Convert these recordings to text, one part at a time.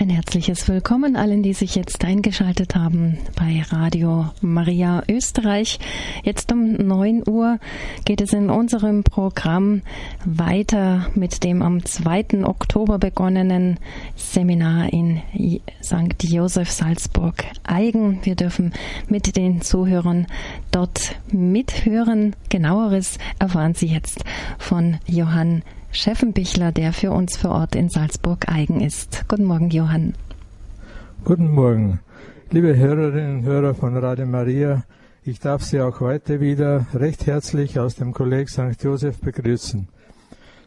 Ein herzliches Willkommen allen, die sich jetzt eingeschaltet haben bei Radio Maria Österreich. Jetzt um 9 Uhr geht es in unserem Programm weiter mit dem am 2. Oktober begonnenen Seminar in St. Josef Salzburg Eigen. Wir dürfen mit den Zuhörern dort mithören. Genaueres erfahren Sie jetzt von Johann Scheffenbichler, der für uns vor Ort in Salzburg eigen ist. Guten Morgen, Johann. Guten Morgen, liebe Hörerinnen und Hörer von Radio Maria. Ich darf Sie auch heute wieder recht herzlich aus dem Kolleg St. Josef begrüßen.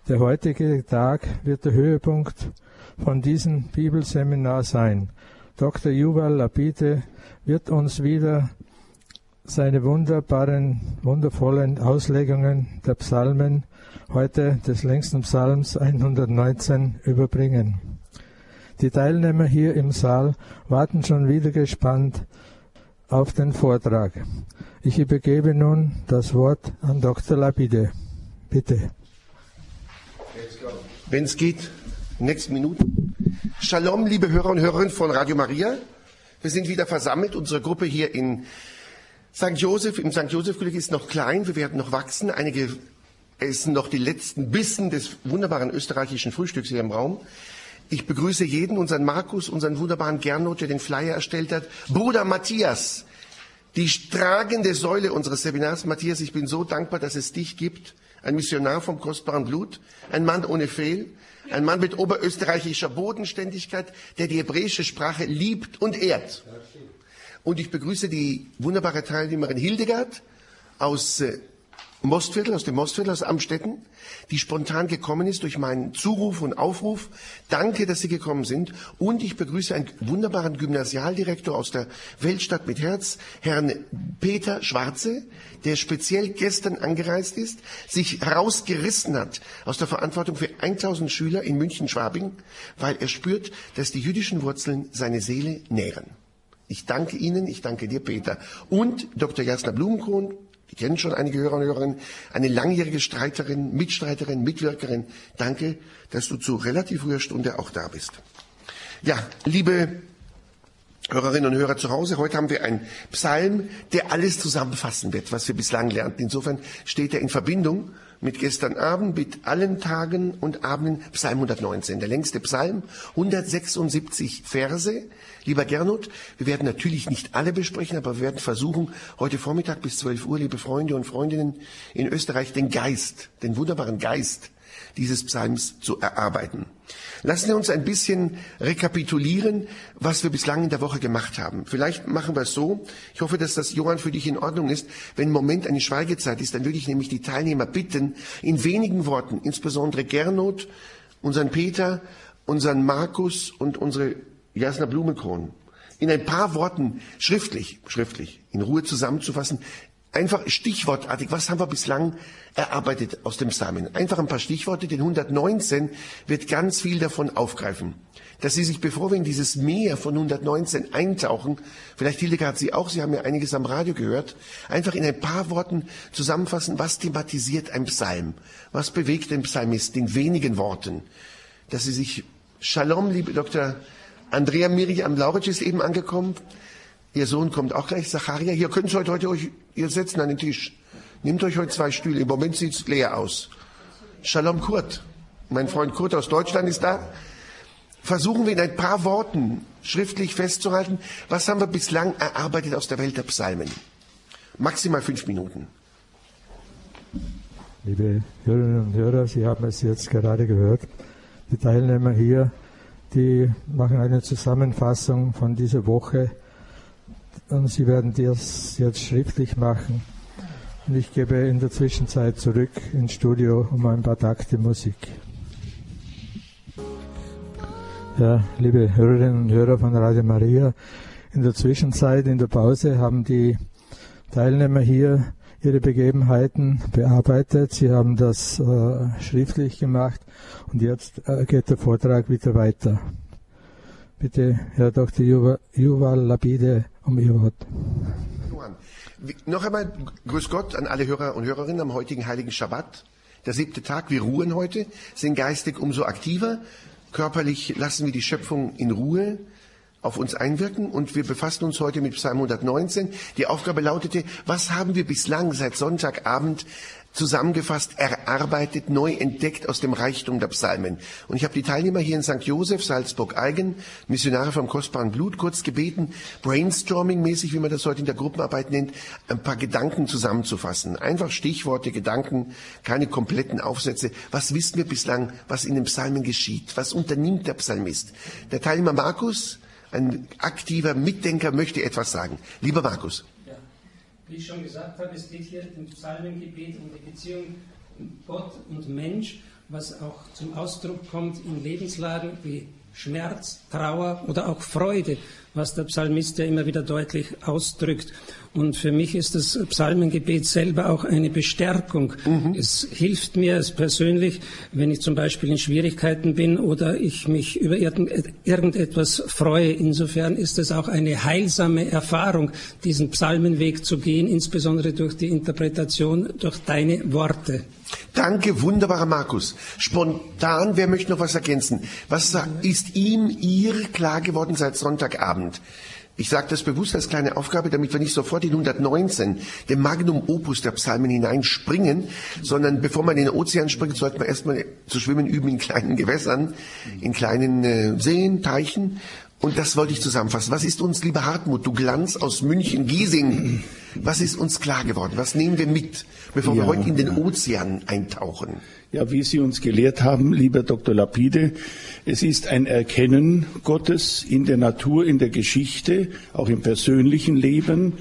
Der heutige Tag wird der Höhepunkt von diesem Bibelseminar sein. Dr. Yuval Lapide wird uns wieder seine wunderbaren, wundervollen Auslegungen der Psalmen heute des längsten Psalms 119 überbringen. Die Teilnehmer hier im Saal warten schon wieder gespannt auf den Vortrag. Ich übergebe nun das Wort an Dr. Lapide. Bitte. Wenn es geht, nächsten Minuten. Shalom, liebe Hörer und Hörerinnen von Radio Maria. Wir sind wieder versammelt. Unsere Gruppe hier in St. Joseph, im St. Joseph Kolleg ist noch klein. Wir werden noch wachsen. Einige essen noch die letzten Bissen des wunderbaren österreichischen Frühstücks hier im Raum. Ich begrüße jeden, unseren Markus, unseren wunderbaren Gernot, der den Flyer erstellt hat. Bruder Matthias, die tragende Säule unseres Seminars. Matthias, ich bin so dankbar, dass es dich gibt. Ein Missionar vom kostbaren Blut, ein Mann ohne Fehl, ein Mann mit oberösterreichischer Bodenständigkeit, der die hebräische Sprache liebt und ehrt. Und ich begrüße die wunderbare Teilnehmerin Hildegard aus äh, Mostviertel, aus dem Mostviertel, aus Amstetten, die spontan gekommen ist durch meinen Zuruf und Aufruf. Danke, dass Sie gekommen sind. Und ich begrüße einen wunderbaren Gymnasialdirektor aus der Weltstadt mit Herz, Herrn Peter Schwarze, der speziell gestern angereist ist, sich rausgerissen hat aus der Verantwortung für 1000 Schüler in München-Schwabing, weil er spürt, dass die jüdischen Wurzeln seine Seele nähren. Ich danke Ihnen, ich danke dir, Peter. Und Dr. Jasna Blumenkron, die kennen schon einige Hörer und Hörerinnen, eine langjährige Streiterin, Mitstreiterin, Mitwirkerin. Danke, dass du zu relativ früher Stunde auch da bist. Ja, liebe Hörerinnen und Hörer zu Hause, heute haben wir einen Psalm, der alles zusammenfassen wird, was wir bislang lernten. Insofern steht er in Verbindung mit gestern Abend, mit allen Tagen und Abenden, Psalm 119, der längste Psalm, 176 Verse. Lieber Gernot, wir werden natürlich nicht alle besprechen, aber wir werden versuchen, heute Vormittag bis 12 Uhr, liebe Freunde und Freundinnen in Österreich, den Geist, den wunderbaren Geist dieses Psalms zu erarbeiten. Lassen Sie uns ein bisschen rekapitulieren, was wir bislang in der Woche gemacht haben. Vielleicht machen wir es so. Ich hoffe, dass das, Johann, für dich in Ordnung ist. Wenn im Moment eine Schweigezeit ist, dann würde ich nämlich die Teilnehmer bitten, in wenigen Worten, insbesondere Gernot, unseren Peter, unseren Markus und unsere Jasna Blumenkron, in ein paar Worten schriftlich, schriftlich, in Ruhe zusammenzufassen, Einfach stichwortartig, was haben wir bislang erarbeitet aus dem Samen? Einfach ein paar Stichworte, den 119 wird ganz viel davon aufgreifen. Dass Sie sich, bevor wir in dieses Meer von 119 eintauchen, vielleicht Hildegard Sie auch, Sie haben ja einiges am Radio gehört, einfach in ein paar Worten zusammenfassen, was thematisiert ein Psalm? Was bewegt den Psalmist in wenigen Worten? Dass Sie sich, Shalom, liebe Dr. Andrea Miriam Lauritsch ist eben angekommen, Ihr Sohn kommt auch gleich, Zacharia. Hier könnt ihr heute, heute euch ihr setzen an den Tisch. Nehmt euch heute zwei Stühle. Im Moment sieht es leer aus. Shalom Kurt. Mein Freund Kurt aus Deutschland ist da. Versuchen wir in ein paar Worten schriftlich festzuhalten, was haben wir bislang erarbeitet aus der Welt der Psalmen. Maximal fünf Minuten. Liebe Hörerinnen und Hörer, Sie haben es jetzt gerade gehört. Die Teilnehmer hier, die machen eine Zusammenfassung von dieser Woche und Sie werden das jetzt schriftlich machen. Und ich gebe in der Zwischenzeit zurück ins Studio um ein paar Takte Musik. Ja, liebe Hörerinnen und Hörer von Radio Maria, in der Zwischenzeit, in der Pause, haben die Teilnehmer hier ihre Begebenheiten bearbeitet. Sie haben das äh, schriftlich gemacht und jetzt äh, geht der Vortrag wieder weiter. Bitte, Herr Dr. Yuval Labide, um Ihr Wort. Noch einmal Grüß Gott an alle Hörer und Hörerinnen am heutigen heiligen Schabbat. Der siebte Tag, wir ruhen heute, sind geistig umso aktiver. körperlich lassen wir die Schöpfung in Ruhe auf uns einwirken und wir befassen uns heute mit Psalm 119. Die Aufgabe lautete, was haben wir bislang seit Sonntagabend zusammengefasst, erarbeitet, neu entdeckt aus dem Reichtum der Psalmen. Und ich habe die Teilnehmer hier in St. Josef, Salzburg-Eigen, Missionare vom kostbaren Blut, kurz gebeten, brainstorming-mäßig, wie man das heute in der Gruppenarbeit nennt, ein paar Gedanken zusammenzufassen. Einfach Stichworte, Gedanken, keine kompletten Aufsätze. Was wissen wir bislang, was in den Psalmen geschieht? Was unternimmt der Psalmist? Der Teilnehmer Markus, ein aktiver Mitdenker, möchte etwas sagen. Lieber Markus. Wie ich schon gesagt habe, es geht hier im Psalmengebet um die Beziehung Gott und Mensch, was auch zum Ausdruck kommt in Lebenslagen wie Schmerz, Trauer oder auch Freude, was der Psalmist ja immer wieder deutlich ausdrückt. Und für mich ist das Psalmengebet selber auch eine Bestärkung. Mhm. Es hilft mir es persönlich, wenn ich zum Beispiel in Schwierigkeiten bin oder ich mich über irgendetwas freue. Insofern ist es auch eine heilsame Erfahrung, diesen Psalmenweg zu gehen, insbesondere durch die Interpretation durch deine Worte. Danke, wunderbarer Markus. Spontan, wer möchte noch was ergänzen? Was ist ihm, ihr klar geworden seit Sonntagabend? Ich sage das bewusst als kleine Aufgabe, damit wir nicht sofort in 119, dem Magnum Opus der Psalmen hineinspringen, sondern bevor man in den Ozean springt, sollte man erstmal zu schwimmen üben in kleinen Gewässern, in kleinen äh, Seen, Teichen. Und das wollte ich zusammenfassen. Was ist uns, lieber Hartmut, du Glanz aus München, Giesing, was ist uns klar geworden? Was nehmen wir mit, bevor ja, wir heute in den Ozean eintauchen? Ja, wie Sie uns gelehrt haben, lieber Dr. Lapide, es ist ein Erkennen Gottes in der Natur, in der Geschichte, auch im persönlichen Leben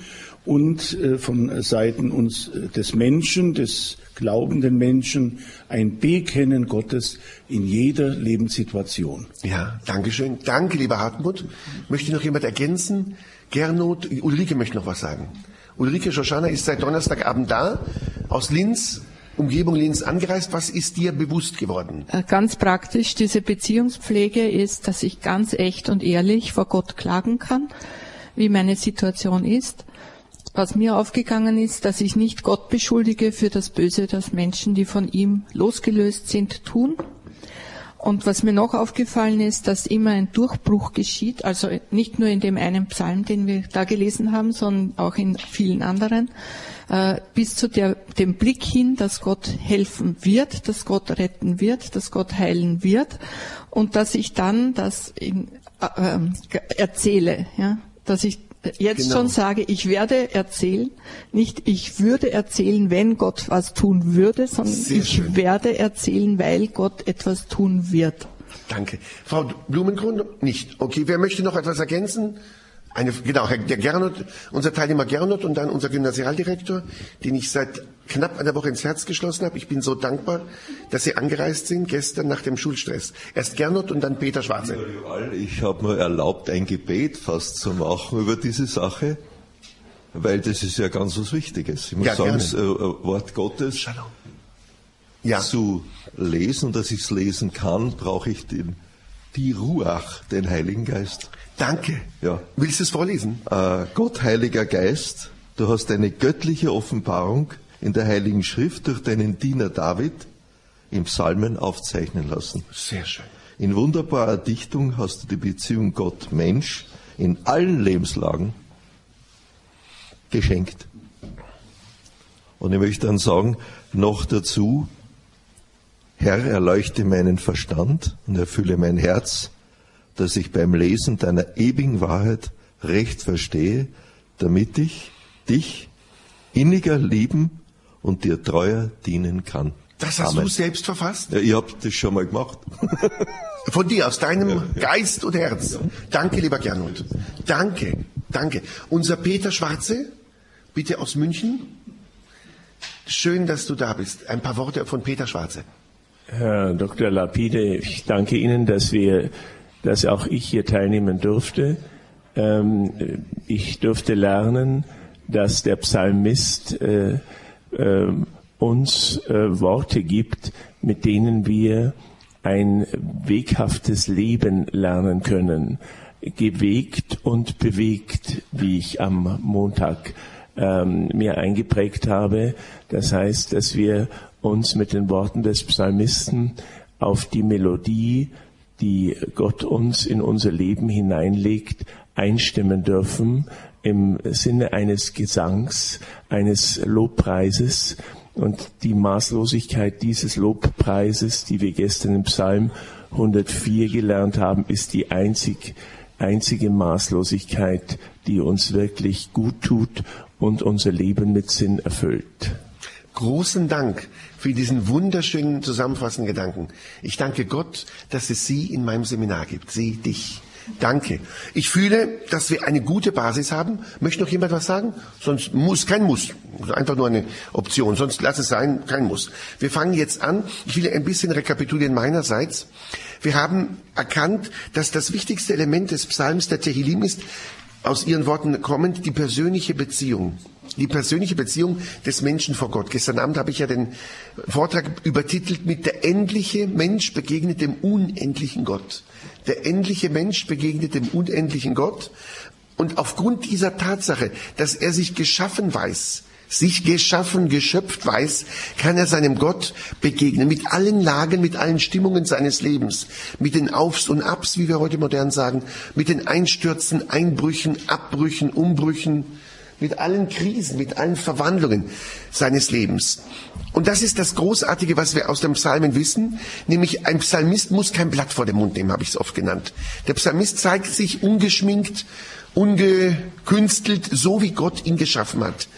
und äh, von Seiten uns äh, des Menschen, des glaubenden Menschen, ein Bekennen Gottes in jeder Lebenssituation. Ja, Dankeschön. Danke, lieber Hartmut. Möchte noch jemand ergänzen? Gernot, Ulrike möchte noch was sagen. Ulrike Shoshana ist seit Donnerstagabend da, aus Linz, Umgebung Linz angereist. Was ist dir bewusst geworden? Äh, ganz praktisch, diese Beziehungspflege ist, dass ich ganz echt und ehrlich vor Gott klagen kann, wie meine Situation ist. Was mir aufgegangen ist, dass ich nicht Gott beschuldige für das Böse, das Menschen, die von ihm losgelöst sind, tun. Und was mir noch aufgefallen ist, dass immer ein Durchbruch geschieht, also nicht nur in dem einen Psalm, den wir da gelesen haben, sondern auch in vielen anderen, äh, bis zu der, dem Blick hin, dass Gott helfen wird, dass Gott retten wird, dass Gott heilen wird. Und dass ich dann das in, äh, äh, erzähle, ja, dass ich jetzt genau. schon sage, ich werde erzählen, nicht ich würde erzählen, wenn Gott was tun würde, sondern Sehr ich schön. werde erzählen, weil Gott etwas tun wird. Danke. Frau Blumengrund, nicht. Okay, wer möchte noch etwas ergänzen? Eine, genau, der Gernot, unser Teilnehmer Gernot und dann unser Gymnasialdirektor, den ich seit knapp einer Woche ins Herz geschlossen habe. Ich bin so dankbar, dass Sie angereist sind gestern nach dem Schulstress. Erst Gernot und dann Peter Schwarze. Ich habe mir erlaubt, ein Gebet fast zu machen über diese Sache, weil das ist ja ganz was Wichtiges. Ich muss ja, sagen, das äh, Wort Gottes Shalom. Ja. zu lesen und dass ich es lesen kann, brauche ich den, die Ruach, den Heiligen Geist. Danke. Ja. Willst du es vorlesen? Äh, Gott, Heiliger Geist, du hast eine göttliche Offenbarung in der Heiligen Schrift durch deinen Diener David im Psalmen aufzeichnen lassen. Sehr schön. In wunderbarer Dichtung hast du die Beziehung Gott-Mensch in allen Lebenslagen geschenkt. Und ich möchte dann sagen, noch dazu, Herr, erleuchte meinen Verstand und erfülle mein Herz dass ich beim Lesen deiner ewigen Wahrheit recht verstehe, damit ich dich inniger lieben und dir treuer dienen kann. Das hast Amen. du selbst verfasst? Ja, ich habe das schon mal gemacht. Von dir, aus deinem ja, ja. Geist und Herz. Danke, lieber Gernot. Danke, danke. Unser Peter Schwarze, bitte aus München. Schön, dass du da bist. Ein paar Worte von Peter Schwarze. Herr Dr. Lapide, ich danke Ihnen, dass wir dass auch ich hier teilnehmen durfte. Ähm, ich durfte lernen, dass der Psalmist äh, äh, uns äh, Worte gibt, mit denen wir ein weghaftes Leben lernen können. Gewegt und bewegt, wie ich am Montag ähm, mir eingeprägt habe. Das heißt, dass wir uns mit den Worten des Psalmisten auf die Melodie die Gott uns in unser Leben hineinlegt, einstimmen dürfen im Sinne eines Gesangs, eines Lobpreises. Und die Maßlosigkeit dieses Lobpreises, die wir gestern im Psalm 104 gelernt haben, ist die einzig, einzige Maßlosigkeit, die uns wirklich gut tut und unser Leben mit Sinn erfüllt. Großen Dank für diesen wunderschönen zusammenfassenden Gedanken. Ich danke Gott, dass es Sie in meinem Seminar gibt. Sie, dich. Danke. Ich fühle, dass wir eine gute Basis haben. Möchte noch jemand was sagen? Sonst muss, kein Muss. Einfach nur eine Option. Sonst lass es sein, kein Muss. Wir fangen jetzt an. Ich will ein bisschen rekapitulieren meinerseits. Wir haben erkannt, dass das wichtigste Element des Psalms der Tehillim ist, aus Ihren Worten kommend, die persönliche Beziehung. Die persönliche Beziehung des Menschen vor Gott. Gestern Abend habe ich ja den Vortrag übertitelt mit der endliche Mensch begegnet dem unendlichen Gott. Der endliche Mensch begegnet dem unendlichen Gott. Und aufgrund dieser Tatsache, dass er sich geschaffen weiß, sich geschaffen, geschöpft weiß, kann er seinem Gott begegnen, mit allen Lagen, mit allen Stimmungen seines Lebens, mit den Aufs und Abs, wie wir heute modern sagen, mit den Einstürzen, Einbrüchen, Abbrüchen, Umbrüchen, mit allen Krisen, mit allen Verwandlungen seines Lebens. Und das ist das Großartige, was wir aus dem Psalmen wissen, nämlich ein Psalmist muss kein Blatt vor dem Mund nehmen, habe ich es oft genannt. Der Psalmist zeigt sich ungeschminkt, ungekünstelt, so wie Gott ihn geschaffen hat.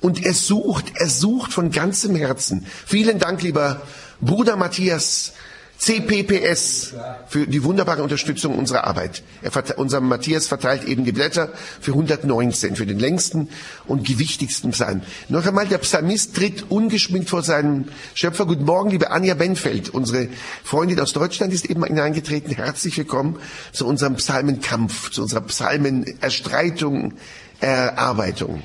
Und er sucht, er sucht von ganzem Herzen. Vielen Dank, lieber Bruder Matthias, CPPS für die wunderbare Unterstützung unserer Arbeit. Er, unser Matthias verteilt eben die Blätter für 119, für den längsten und gewichtigsten Psalm. Noch einmal, der Psalmist tritt ungeschminkt vor seinem Schöpfer. Guten Morgen, liebe Anja Benfeld. Unsere Freundin aus Deutschland ist eben hineingetreten. Herzlich willkommen zu unserem Psalmenkampf, zu unserer Psalmenerstreitung, Erarbeitung.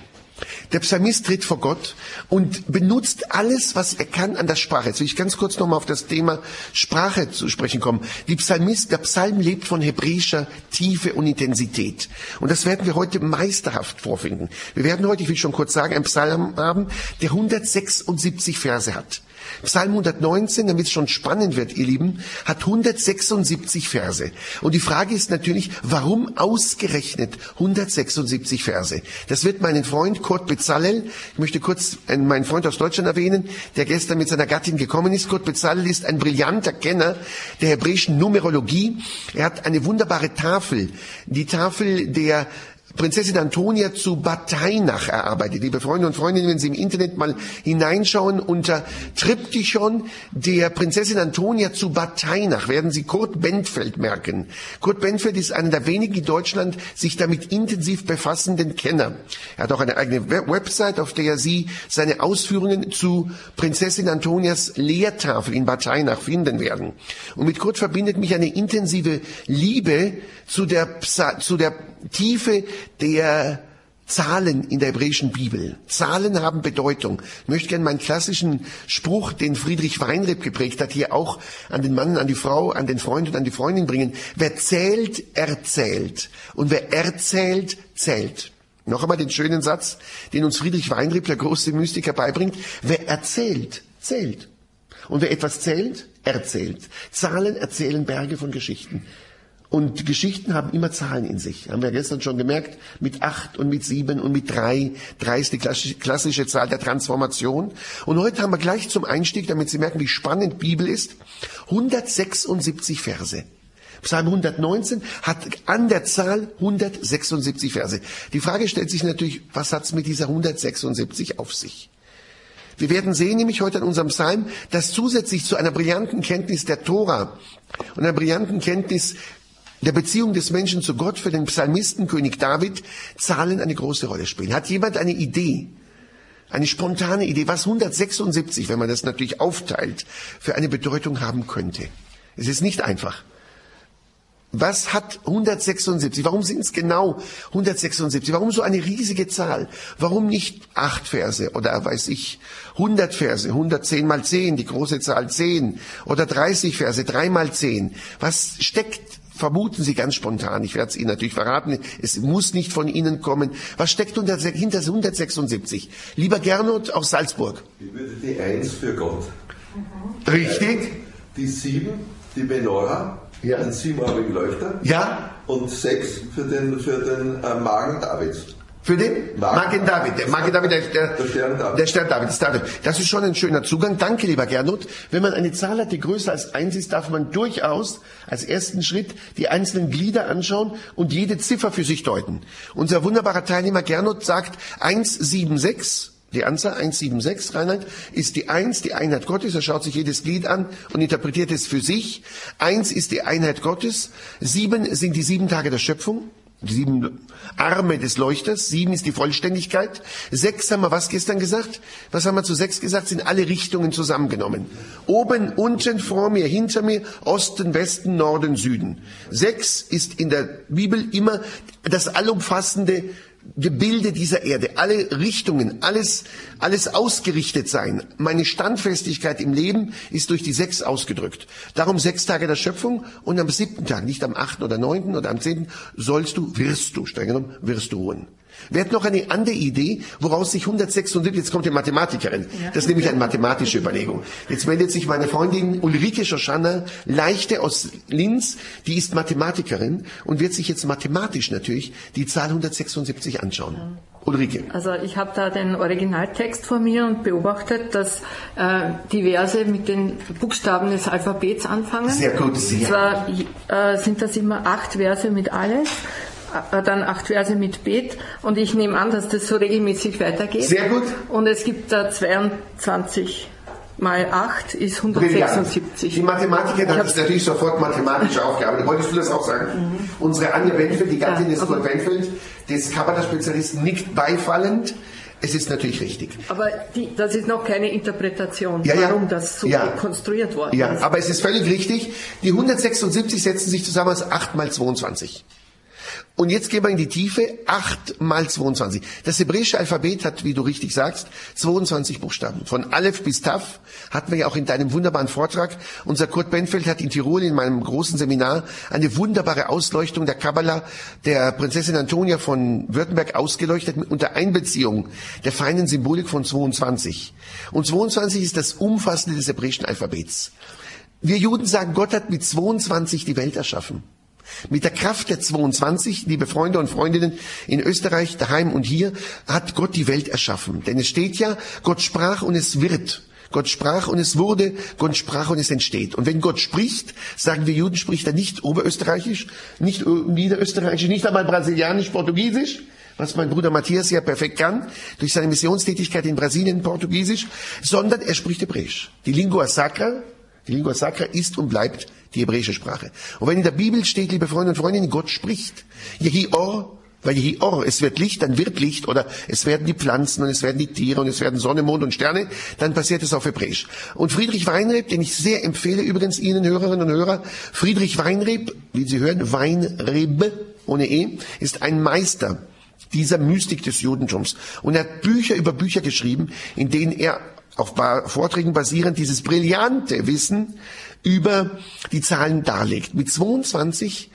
Der Psalmist tritt vor Gott und benutzt alles, was er kann an der Sprache. Jetzt will ich ganz kurz nochmal auf das Thema Sprache zu sprechen kommen. Die Psalmist, der Psalm lebt von hebräischer Tiefe und Intensität. Und das werden wir heute meisterhaft vorfinden. Wir werden heute, ich will schon kurz sagen, einen Psalm haben, der 176 Verse hat. Psalm 119, damit es schon spannend wird, ihr Lieben, hat 176 Verse. Und die Frage ist natürlich, warum ausgerechnet 176 Verse? Das wird meinen Freund Kurt Bezalel, ich möchte kurz meinen Freund aus Deutschland erwähnen, der gestern mit seiner Gattin gekommen ist. Kurt Bezalel ist ein brillanter Kenner der hebräischen Numerologie. Er hat eine wunderbare Tafel, die Tafel der Prinzessin Antonia zu Batainach erarbeitet. Liebe Freunde und Freundinnen, wenn Sie im Internet mal hineinschauen unter Triptychon der Prinzessin Antonia zu Batainach, werden Sie Kurt Benfeld merken. Kurt Benfeld ist einer der wenigen in Deutschland sich damit intensiv befassenden Kenner. Er hat auch eine eigene Website, auf der Sie seine Ausführungen zu Prinzessin Antonias Lehrtafel in Batainach finden werden. Und mit Kurt verbindet mich eine intensive Liebe zu der, zu der Tiefe der Zahlen in der hebräischen Bibel. Zahlen haben Bedeutung. Ich möchte gerne meinen klassischen Spruch, den Friedrich Weinreb geprägt hat, hier auch an den Mann, an die Frau, an den Freund und an die Freundin bringen. Wer zählt, erzählt. Und wer erzählt, zählt. Noch einmal den schönen Satz, den uns Friedrich Weinreb, der große Mystiker, beibringt. Wer erzählt, zählt. Und wer etwas zählt, erzählt. Zahlen erzählen Berge von Geschichten. Und Geschichten haben immer Zahlen in sich. Haben wir gestern schon gemerkt, mit acht und mit sieben und mit drei. Drei ist die klassische Zahl der Transformation. Und heute haben wir gleich zum Einstieg, damit Sie merken, wie spannend Bibel ist, 176 Verse. Psalm 119 hat an der Zahl 176 Verse. Die Frage stellt sich natürlich, was hat's mit dieser 176 auf sich? Wir werden sehen nämlich heute an unserem Psalm, dass zusätzlich zu einer brillanten Kenntnis der Tora und einer brillanten Kenntnis der Beziehung des Menschen zu Gott für den Psalmisten König David Zahlen eine große Rolle spielen. Hat jemand eine Idee? Eine spontane Idee, was 176, wenn man das natürlich aufteilt, für eine Bedeutung haben könnte. Es ist nicht einfach. Was hat 176? Warum sind es genau 176? Warum so eine riesige Zahl? Warum nicht acht Verse oder weiß ich 100 Verse, 110 mal 10, die große Zahl 10 oder 30 Verse, 3 mal 10? Was steckt vermuten Sie ganz spontan, ich werde es Ihnen natürlich verraten, es muss nicht von Ihnen kommen. Was steckt unter, hinter 176? Lieber Gernot aus Salzburg. Ich würde die Eins für Gott. Richtig. Die Sieben, die Benora, Ja. einen siebenarmigen Leuchter Ja, und sechs für den, für den äh, Magen Davids. Für den? Magen David. Der Magen David, der, der, Der Stern David. Der Stern David, das David. Das ist schon ein schöner Zugang. Danke, lieber Gernot. Wenn man eine Zahl hat, die größer als eins ist, darf man durchaus als ersten Schritt die einzelnen Glieder anschauen und jede Ziffer für sich deuten. Unser wunderbarer Teilnehmer Gernot sagt 176. Die Anzahl 176, Reinhard, ist die Eins, die Einheit Gottes. Er schaut sich jedes Glied an und interpretiert es für sich. Eins ist die Einheit Gottes. Sieben sind die sieben Tage der Schöpfung. Sieben Arme des Leuchters. Sieben ist die Vollständigkeit. Sechs haben wir was gestern gesagt? Was haben wir zu sechs gesagt? Sind alle Richtungen zusammengenommen. Oben, unten, vor mir, hinter mir, Osten, Westen, Norden, Süden. Sechs ist in der Bibel immer das allumfassende Gebilde dieser Erde, alle Richtungen, alles, alles ausgerichtet sein. Meine Standfestigkeit im Leben ist durch die sechs ausgedrückt. Darum sechs Tage der Schöpfung und am siebten Tag, nicht am achten oder neunten oder am zehnten, sollst du, wirst du, streng genommen, wirst du ruhen. Wer hat noch eine andere Idee, woraus sich 176, jetzt kommt die Mathematikerin, das ist nämlich eine mathematische Überlegung. Jetzt meldet sich meine Freundin Ulrike Schoschanner Leichte aus Linz, die ist Mathematikerin und wird sich jetzt mathematisch natürlich die Zahl 176 anschauen. Ulrike. Also ich habe da den Originaltext vor mir und beobachtet, dass äh, die Verse mit den Buchstaben des Alphabets anfangen. Sehr gut, sehr. Zwar äh, sind das immer acht Verse mit alles, dann acht Verse mit Bet und ich nehme an, dass das so regelmäßig weitergeht. Sehr gut. Und es gibt da 22 mal 8 ist Brillant. 176. Die Mathematikerin Ich hat hab's- es natürlich sofort mathematisch aufgearbeitet. Wolltest du das auch sagen? Unsere Anja Benfeld, die Gattin Mhm. Ja, des Kurt Benfeld, des Kabbalah-Spezialisten, nickt beifallend. Es ist natürlich richtig. Aber die, das ist noch keine Interpretation, Ja, ja. warum das so Ja. konstruiert worden Ja, ist. aber es ist völlig richtig. Die 176 setzen sich zusammen als 8 mal 22. Und jetzt gehen wir in die Tiefe. 8 mal 22. Das hebräische Alphabet hat, wie du richtig sagst, 22 Buchstaben. Von Aleph bis Taf hatten wir ja auch in deinem wunderbaren Vortrag. Unser Kurt Benfeld hat in Tirol in meinem großen Seminar eine wunderbare Ausleuchtung der Kabbala der Prinzessin Antonia von Württemberg ausgeleuchtet unter Einbeziehung der feinen Symbolik von 22. Und 22 ist das Umfassende des hebräischen Alphabets. Wir Juden sagen, Gott hat mit 22 die Welt erschaffen. Mit der Kraft der 22, liebe Freunde und Freundinnen in Österreich, daheim und hier, hat Gott die Welt erschaffen. Denn es steht ja, Gott sprach und es wird. Gott sprach und es wurde, Gott sprach und es entsteht. Und wenn Gott spricht, sagen wir Juden, spricht er nicht Oberösterreichisch, nicht Ö- Niederösterreichisch, nicht einmal Brasilianisch, Portugiesisch, was mein Bruder Matthias ja perfekt kann, durch seine Missionstätigkeit in Brasilien Portugiesisch, sondern er spricht Hebräisch. Die Lingua Sacra, die Lingua Sacra ist und bleibt die hebräische Sprache. Und wenn in der Bibel steht, liebe Freunde und Freundinnen, Gott spricht, Yehi Or, weil Yehi Or, es wird Licht, dann wird Licht, oder es werden die Pflanzen und es werden die Tiere und es werden Sonne, Mond und Sterne, dann passiert es auf Hebräisch. Und Friedrich Weinreb, den ich sehr empfehle, übrigens Ihnen Hörerinnen und Hörer, Friedrich Weinreb, wie Sie hören, Weinreb, ohne E, ist ein Meister dieser Mystik des Judentums. Und er hat Bücher über Bücher geschrieben, in denen er auf Vorträgen basierend dieses brillante Wissen über die Zahlen darlegt. Mit 22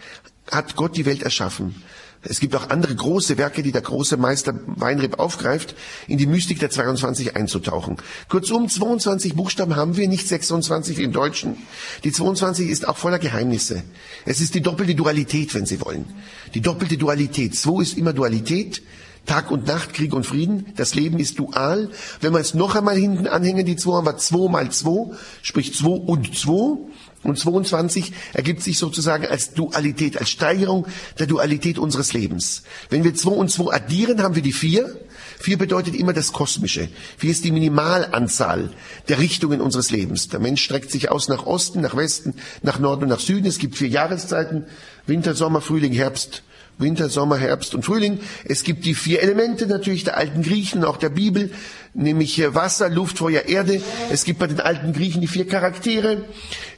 hat Gott die Welt erschaffen. Es gibt auch andere große Werke, die der große Meister Weinreb aufgreift, in die Mystik der 22 einzutauchen. Kurzum, 22 Buchstaben haben wir, nicht 26 wie im Deutschen. Die 22 ist auch voller Geheimnisse. Es ist die doppelte Dualität, wenn Sie wollen. Die doppelte Dualität. 2 ist immer Dualität. Tag und Nacht, Krieg und Frieden. Das Leben ist dual. Wenn wir es noch einmal hinten anhängen, die 2 haben wir 2 mal 2, sprich 2 und 2. Und 22 ergibt sich sozusagen als Dualität, als Steigerung der Dualität unseres Lebens. Wenn wir 2 und 2 addieren, haben wir die 4. 4 bedeutet immer das Kosmische. 4 ist die Minimalanzahl der Richtungen unseres Lebens. Der Mensch streckt sich aus nach Osten, nach Westen, nach Norden und nach Süden. Es gibt vier Jahreszeiten. Winter, Sommer, Frühling, Herbst, Winter, Sommer, Herbst und Frühling. Es gibt die vier Elemente natürlich der alten Griechen, auch der Bibel, nämlich äh, Wasser, Luft, Feuer, Erde. Es gibt bei den alten Griechen die vier Charaktere.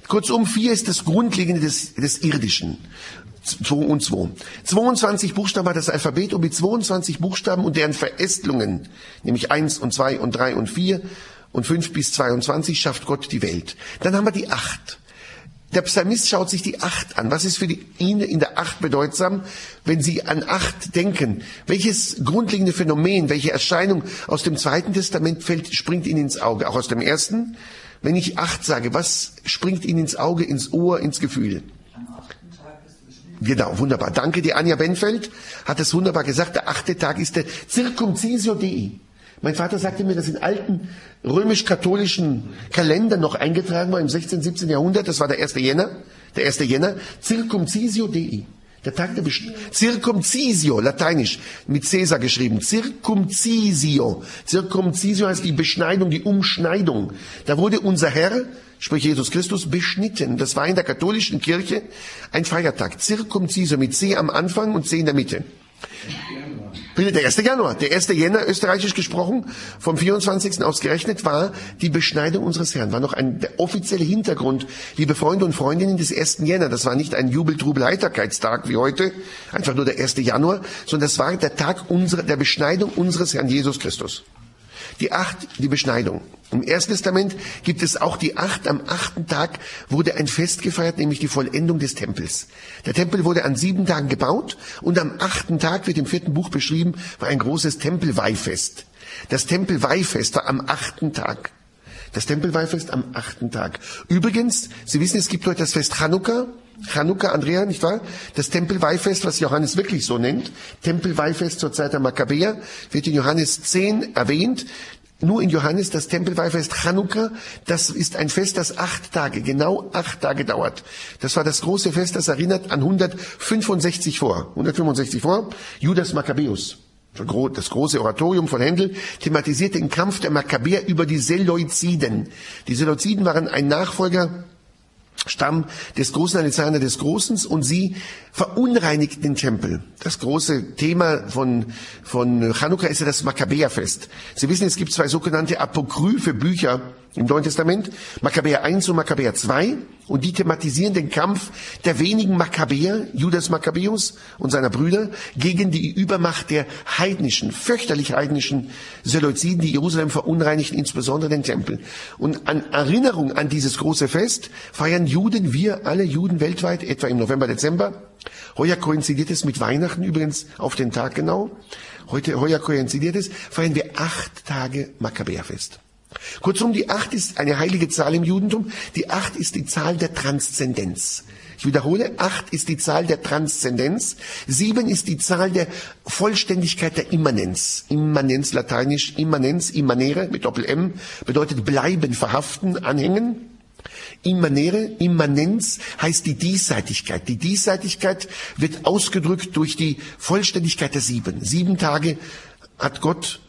Kurzum, vier ist das Grundlegende des, des Irdischen. 2 und 2. 22 Buchstaben hat das Alphabet und mit 22 Buchstaben und deren Verästelungen, nämlich 1 und 2 und 3 und 4 und 5 bis 22 schafft Gott die Welt. Dann haben wir die 8. Der Psalmist schaut sich die Acht an. Was ist für die, ihn in der Acht bedeutsam, wenn Sie an Acht denken? Welches grundlegende Phänomen, welche Erscheinung aus dem Zweiten Testament fällt, springt Ihnen ins Auge? Auch aus dem Ersten? Wenn ich Acht sage, was springt Ihnen ins Auge, ins Ohr, ins Gefühl? Genau, wunderbar. Danke, die Anja Benfeld hat es wunderbar gesagt. Der achte Tag ist der Circumcisio Dei. Mein Vater sagte mir, dass in alten römisch-katholischen Kalendern noch eingetragen war im 16., 17. Jahrhundert. Das war der 1. Jänner. Der 1. Jänner. Circumcisio Dei. Der Tag der Besch Circumcisio, lateinisch, mit Caesar geschrieben. Circumcisio. Circumcisio heißt die Beschneidung, die Umschneidung. Da wurde unser Herr, sprich Jesus Christus, beschnitten. Das war in der katholischen Kirche ein Feiertag. Circumcisio mit C am Anfang und C in der Mitte. Der 1. Januar, der 1. Jänner, österreichisch gesprochen, vom 24. ausgerechnet, war die Beschneidung unseres Herrn. War noch ein der offizielle Hintergrund, liebe Freunde und Freundinnen des 1. Jänner. Das war nicht ein Jubel-Trubel-Heiterkeitstag wie heute, einfach nur der 1. Januar, sondern das war der Tag unserer, der Beschneidung unseres Herrn Jesus Christus. Die acht, die Beschneidung. Im Ersten Testament gibt es auch die acht. Am achten Tag wurde ein Fest gefeiert, nämlich die Vollendung des Tempels. Der Tempel wurde an sieben Tagen gebaut und am achten Tag wird im vierten Buch beschrieben, war ein großes Tempelweihfest. Das Tempelweihfest war am achten Tag. Das Tempelweihfest am achten Tag. Übrigens, Sie wissen, es gibt heute das Fest Chanukka. Chanukka, Andrea, nicht wahr? Das Tempelweihfest, was Johannes wirklich so nennt. Tempelweihfest zur Zeit der Makkabäer, wird in Johannes 10 erwähnt. Nur in Johannes das Tempelweihfest Chanukka, das ist ein Fest, das acht Tage, genau acht Tage dauert. Das war das große Fest, das erinnert an 165 vor. 165 vor, Judas Makkabäus. Das große Oratorium von Händel thematisierte den Kampf der Makkabäer über die Seleuziden. Die Seleuziden waren ein Nachfolger Stamm des großen Alexander des Großen und sie verunreinigten den Tempel. Das große Thema von, von Chanukka ist ja das Makkabäerfest. Sie wissen, es gibt zwei sogenannte apokryphe Bücher im Neuen Testament, Makkabäer 1 und Makkabäer 2, und die thematisieren den Kampf der wenigen Makkabäer, Judas Makkabäus und seiner Brüder, gegen die Übermacht der heidnischen, fürchterlich heidnischen Seleuziden, die Jerusalem verunreinigten, insbesondere den Tempel. Und an Erinnerung an dieses große Fest feiern Juden, wir alle Juden weltweit, etwa im November, Dezember. Heuer koinzidiert es mit Weihnachten übrigens auf den Tag genau. Heute, heuer koinzidiert es, feiern wir acht Tage Makkabäerfest. Kurzum, die Acht ist eine heilige Zahl im Judentum. Die Acht ist die Zahl der Transzendenz. Ich wiederhole, acht ist die Zahl der Transzendenz, sieben ist die Zahl der Vollständigkeit der Immanenz. Immanenz, lateinisch Immanenz, immanere mit Doppel-M, bedeutet bleiben, verhaften, anhängen. Immanere, Immanenz heißt die Diesseitigkeit. Die Diesseitigkeit wird ausgedrückt durch die Vollständigkeit der sieben. Sieben Tage hat Gott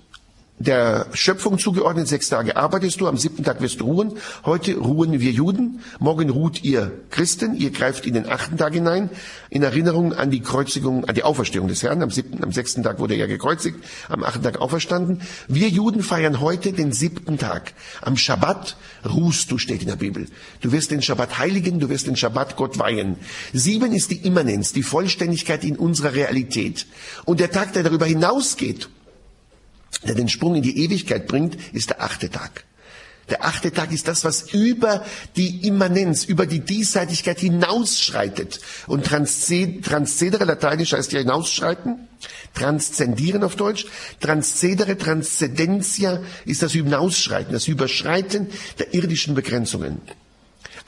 der Schöpfung zugeordnet. Sechs Tage arbeitest du, am siebten Tag wirst du ruhen. Heute ruhen wir Juden, morgen ruht ihr Christen, ihr greift in den achten Tag hinein, in Erinnerung an die Kreuzigung, an die Auferstehung des Herrn. Am siebten, am sechsten Tag wurde er gekreuzigt, am achten Tag auferstanden. Wir Juden feiern heute den siebten Tag. Am Schabbat ruhst du, steht in der Bibel. Du wirst den Schabbat heiligen, du wirst den Schabbat Gott weihen. Sieben ist die Immanenz, die Vollständigkeit in unserer Realität. Und der Tag, der darüber hinausgeht, der den Sprung in die Ewigkeit bringt, ist der achte Tag. Der achte Tag ist das, was über die Immanenz, über die Diesseitigkeit hinausschreitet. Und transzedere, lateinisch heißt ja hinausschreiten, transzendieren auf Deutsch. Transzedere, transzendentia ist das Hinausschreiten, das Überschreiten der irdischen Begrenzungen.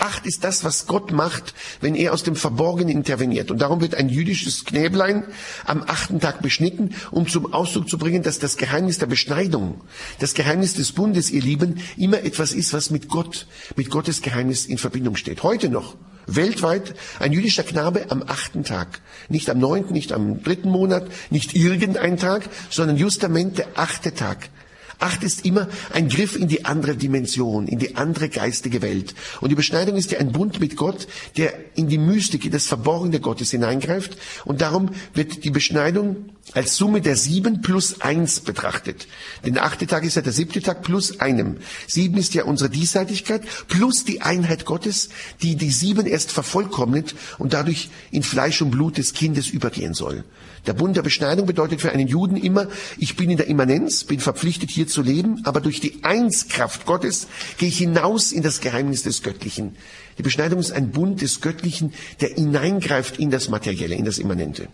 Acht ist das, was Gott macht, wenn er aus dem Verborgenen interveniert. Und darum wird ein jüdisches Knäblein am achten Tag beschnitten, um zum Ausdruck zu bringen, dass das Geheimnis der Beschneidung, das Geheimnis des Bundes, ihr Lieben, immer etwas ist, was mit Gott, mit Gottes Geheimnis in Verbindung steht. Heute noch. Weltweit ein jüdischer Knabe am achten Tag. Nicht am neunten, nicht am dritten Monat, nicht irgendein Tag, sondern justament der achte Tag. Acht ist immer ein Griff in die andere Dimension, in die andere geistige Welt. Und die Beschneidung ist ja ein Bund mit Gott, der in die Mystik, in das Verborgene Gottes hineingreift. Und darum wird die Beschneidung als Summe der sieben plus eins betrachtet. Denn der achte Tag ist ja der siebte Tag plus einem. Sieben ist ja unsere Diesseitigkeit plus die Einheit Gottes, die die sieben erst vervollkommnet und dadurch in Fleisch und Blut des Kindes übergehen soll. Der Bund der Beschneidung bedeutet für einen Juden immer, ich bin in der Immanenz, bin verpflichtet hier zu leben, aber durch die Einskraft Gottes gehe ich hinaus in das Geheimnis des Göttlichen. Die Beschneidung ist ein Bund des Göttlichen, der hineingreift in das Materielle, in das Immanente.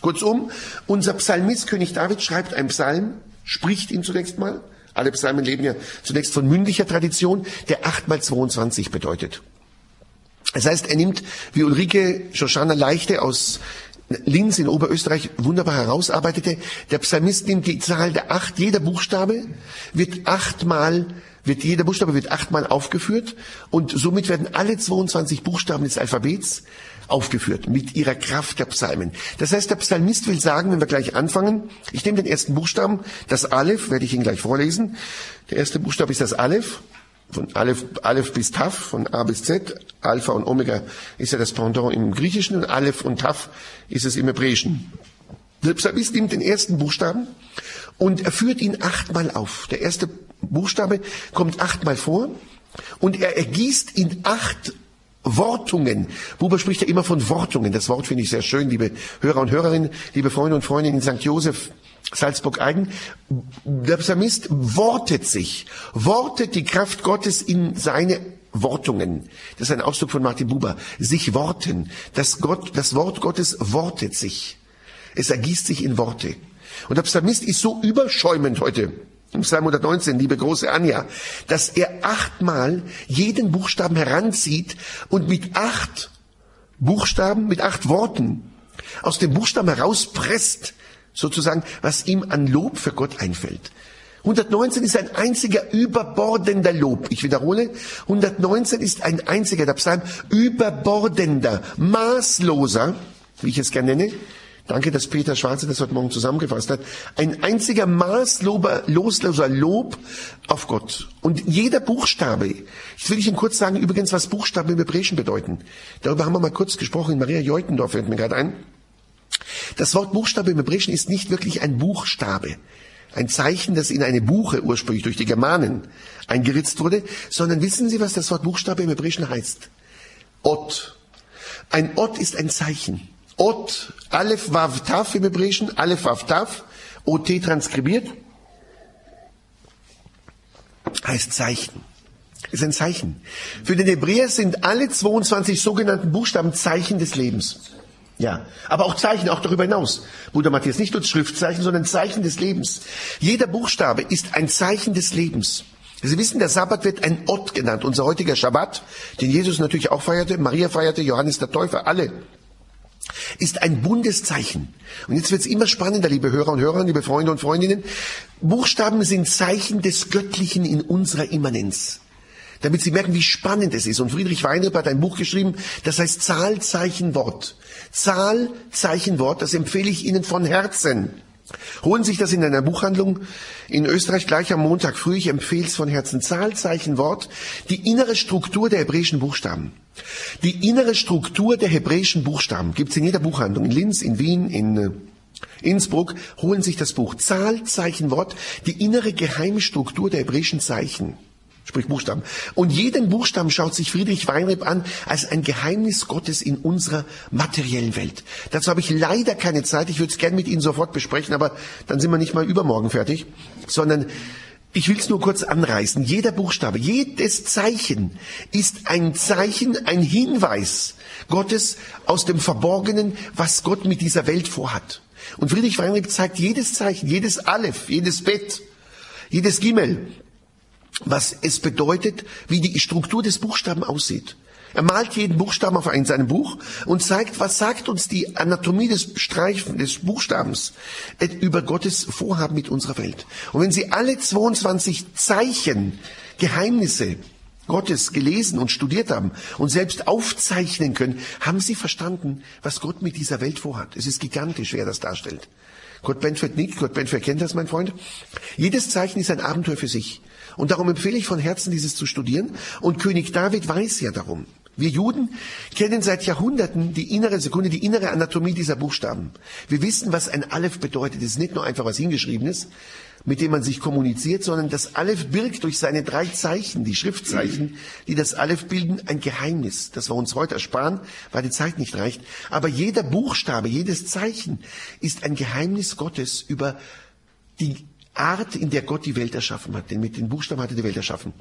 Kurzum, unser Psalmist König David schreibt einen Psalm, spricht ihn zunächst mal. Alle Psalmen leben ja zunächst von mündlicher Tradition, der 8 mal 22 bedeutet. Das heißt, er nimmt, wie Ulrike Shoshana Leichte aus Linz in Oberösterreich wunderbar herausarbeitete, der Psalmist nimmt die Zahl der acht, jeder Buchstabe wird achtmal, wird, jeder Buchstabe wird achtmal aufgeführt und somit werden alle 22 Buchstaben des Alphabets aufgeführt mit ihrer Kraft der Psalmen. Das heißt, der Psalmist will sagen, wenn wir gleich anfangen, ich nehme den ersten Buchstaben, das Aleph, werde ich Ihnen gleich vorlesen. Der erste Buchstabe ist das Aleph, von Aleph, Aleph bis Taf, von A bis Z. Alpha und Omega ist ja das Pendant im Griechischen und Aleph und Taf ist es im Hebräischen. Der Psalmist nimmt den ersten Buchstaben und er führt ihn achtmal auf. Der erste Buchstabe kommt achtmal vor und er ergießt in acht Wortungen. Buber spricht ja immer von Wortungen. Das Wort finde ich sehr schön, liebe Hörer und Hörerinnen, liebe Freunde und Freundinnen in St. Joseph, Salzburg-Eigen. Der Psalmist wortet sich, wortet die Kraft Gottes in seine Wortungen. Das ist ein Ausdruck von Martin Buber. Sich worten. Das, Gott, das Wort Gottes wortet sich. Es ergießt sich in Worte. Und der Psalmist ist so überschäumend heute im Psalm 119, liebe große Anja, dass er achtmal jeden Buchstaben heranzieht und mit acht Buchstaben, mit acht Worten aus dem Buchstaben herauspresst, sozusagen, was ihm an Lob für Gott einfällt. 119 ist ein einziger überbordender Lob. Ich wiederhole, 119 ist ein einziger, der Psalm, überbordender, maßloser, wie ich es gerne nenne, Danke, dass Peter Schwarze das heute Morgen zusammengefasst hat. Ein einziger maßloser Lob auf Gott. Und jeder Buchstabe, ich will Ihnen kurz sagen, übrigens, was Buchstaben im Hebräischen bedeuten. Darüber haben wir mal kurz gesprochen. Maria Jeutendorf fällt mir gerade ein. Das Wort Buchstabe im Hebräischen ist nicht wirklich ein Buchstabe. Ein Zeichen, das in eine Buche ursprünglich durch die Germanen eingeritzt wurde, sondern wissen Sie, was das Wort Buchstabe im Hebräischen heißt? Ot. Ein Ot ist ein Zeichen. Ot, Aleph, Vav, Taf im Hebräischen, Aleph, Vav, Taf, OT transkribiert, heißt Zeichen. Ist ein Zeichen. Für den Hebräer sind alle 22 sogenannten Buchstaben Zeichen des Lebens. Ja, aber auch Zeichen, auch darüber hinaus. Bruder Matthias, nicht nur Schriftzeichen, sondern Zeichen des Lebens. Jeder Buchstabe ist ein Zeichen des Lebens. Sie wissen, der Sabbat wird ein Ort genannt. Unser heutiger Schabbat, den Jesus natürlich auch feierte, Maria feierte, Johannes der Täufer, alle ist ein Bundeszeichen. Und jetzt wird es immer spannender, liebe Hörer und Hörer, liebe Freunde und Freundinnen. Buchstaben sind Zeichen des Göttlichen in unserer Immanenz. Damit Sie merken, wie spannend es ist. Und Friedrich Weinreb hat ein Buch geschrieben, das heißt Zahl, Zeichen, Wort. Zahl, Zeichen, Wort, das empfehle ich Ihnen von Herzen. Holen sich das in einer Buchhandlung in Österreich gleich am Montag früh. Ich empfehle es von Herzen. Zahl, Zeichen, Wort. Die innere Struktur der hebräischen Buchstaben. Die innere Struktur der hebräischen Buchstaben gibt es in jeder Buchhandlung. In Linz, in Wien, in äh, Innsbruck. Holen sich das Buch. Zahl, Zeichen, Wort. Die innere geheime Struktur der hebräischen Zeichen sprich Buchstaben. Und jeden Buchstaben schaut sich Friedrich Weinreb an als ein Geheimnis Gottes in unserer materiellen Welt. Dazu habe ich leider keine Zeit. Ich würde es gerne mit Ihnen sofort besprechen, aber dann sind wir nicht mal übermorgen fertig, sondern ich will es nur kurz anreißen. Jeder Buchstabe, jedes Zeichen ist ein Zeichen, ein Hinweis Gottes aus dem Verborgenen, was Gott mit dieser Welt vorhat. Und Friedrich Weinreb zeigt jedes Zeichen, jedes Aleph, jedes Bett, jedes Gimmel, was es bedeutet, wie die Struktur des Buchstaben aussieht. Er malt jeden Buchstaben auf in seinem Buch und zeigt, was sagt uns die Anatomie des Streifen, des Buchstabens über Gottes Vorhaben mit unserer Welt. Und wenn Sie alle 22 Zeichen, Geheimnisse Gottes gelesen und studiert haben und selbst aufzeichnen können, haben Sie verstanden, was Gott mit dieser Welt vorhat. Es ist gigantisch, wer das darstellt. Gott Benford nickt, Gott Benford kennt das, mein Freund. Jedes Zeichen ist ein Abenteuer für sich. Und darum empfehle ich von Herzen, dieses zu studieren. Und König David weiß ja darum. Wir Juden kennen seit Jahrhunderten die innere Sekunde, die innere Anatomie dieser Buchstaben. Wir wissen, was ein Aleph bedeutet. Es ist nicht nur einfach was Hingeschriebenes, mit dem man sich kommuniziert, sondern das Aleph birgt durch seine drei Zeichen, die Schriftzeichen, die das Aleph bilden, ein Geheimnis, das wir uns heute ersparen, weil die Zeit nicht reicht. Aber jeder Buchstabe, jedes Zeichen ist ein Geheimnis Gottes über die Art, in der Gott die Welt erschaffen hat. Denn mit den Buchstaben hat er die Welt erschaffen.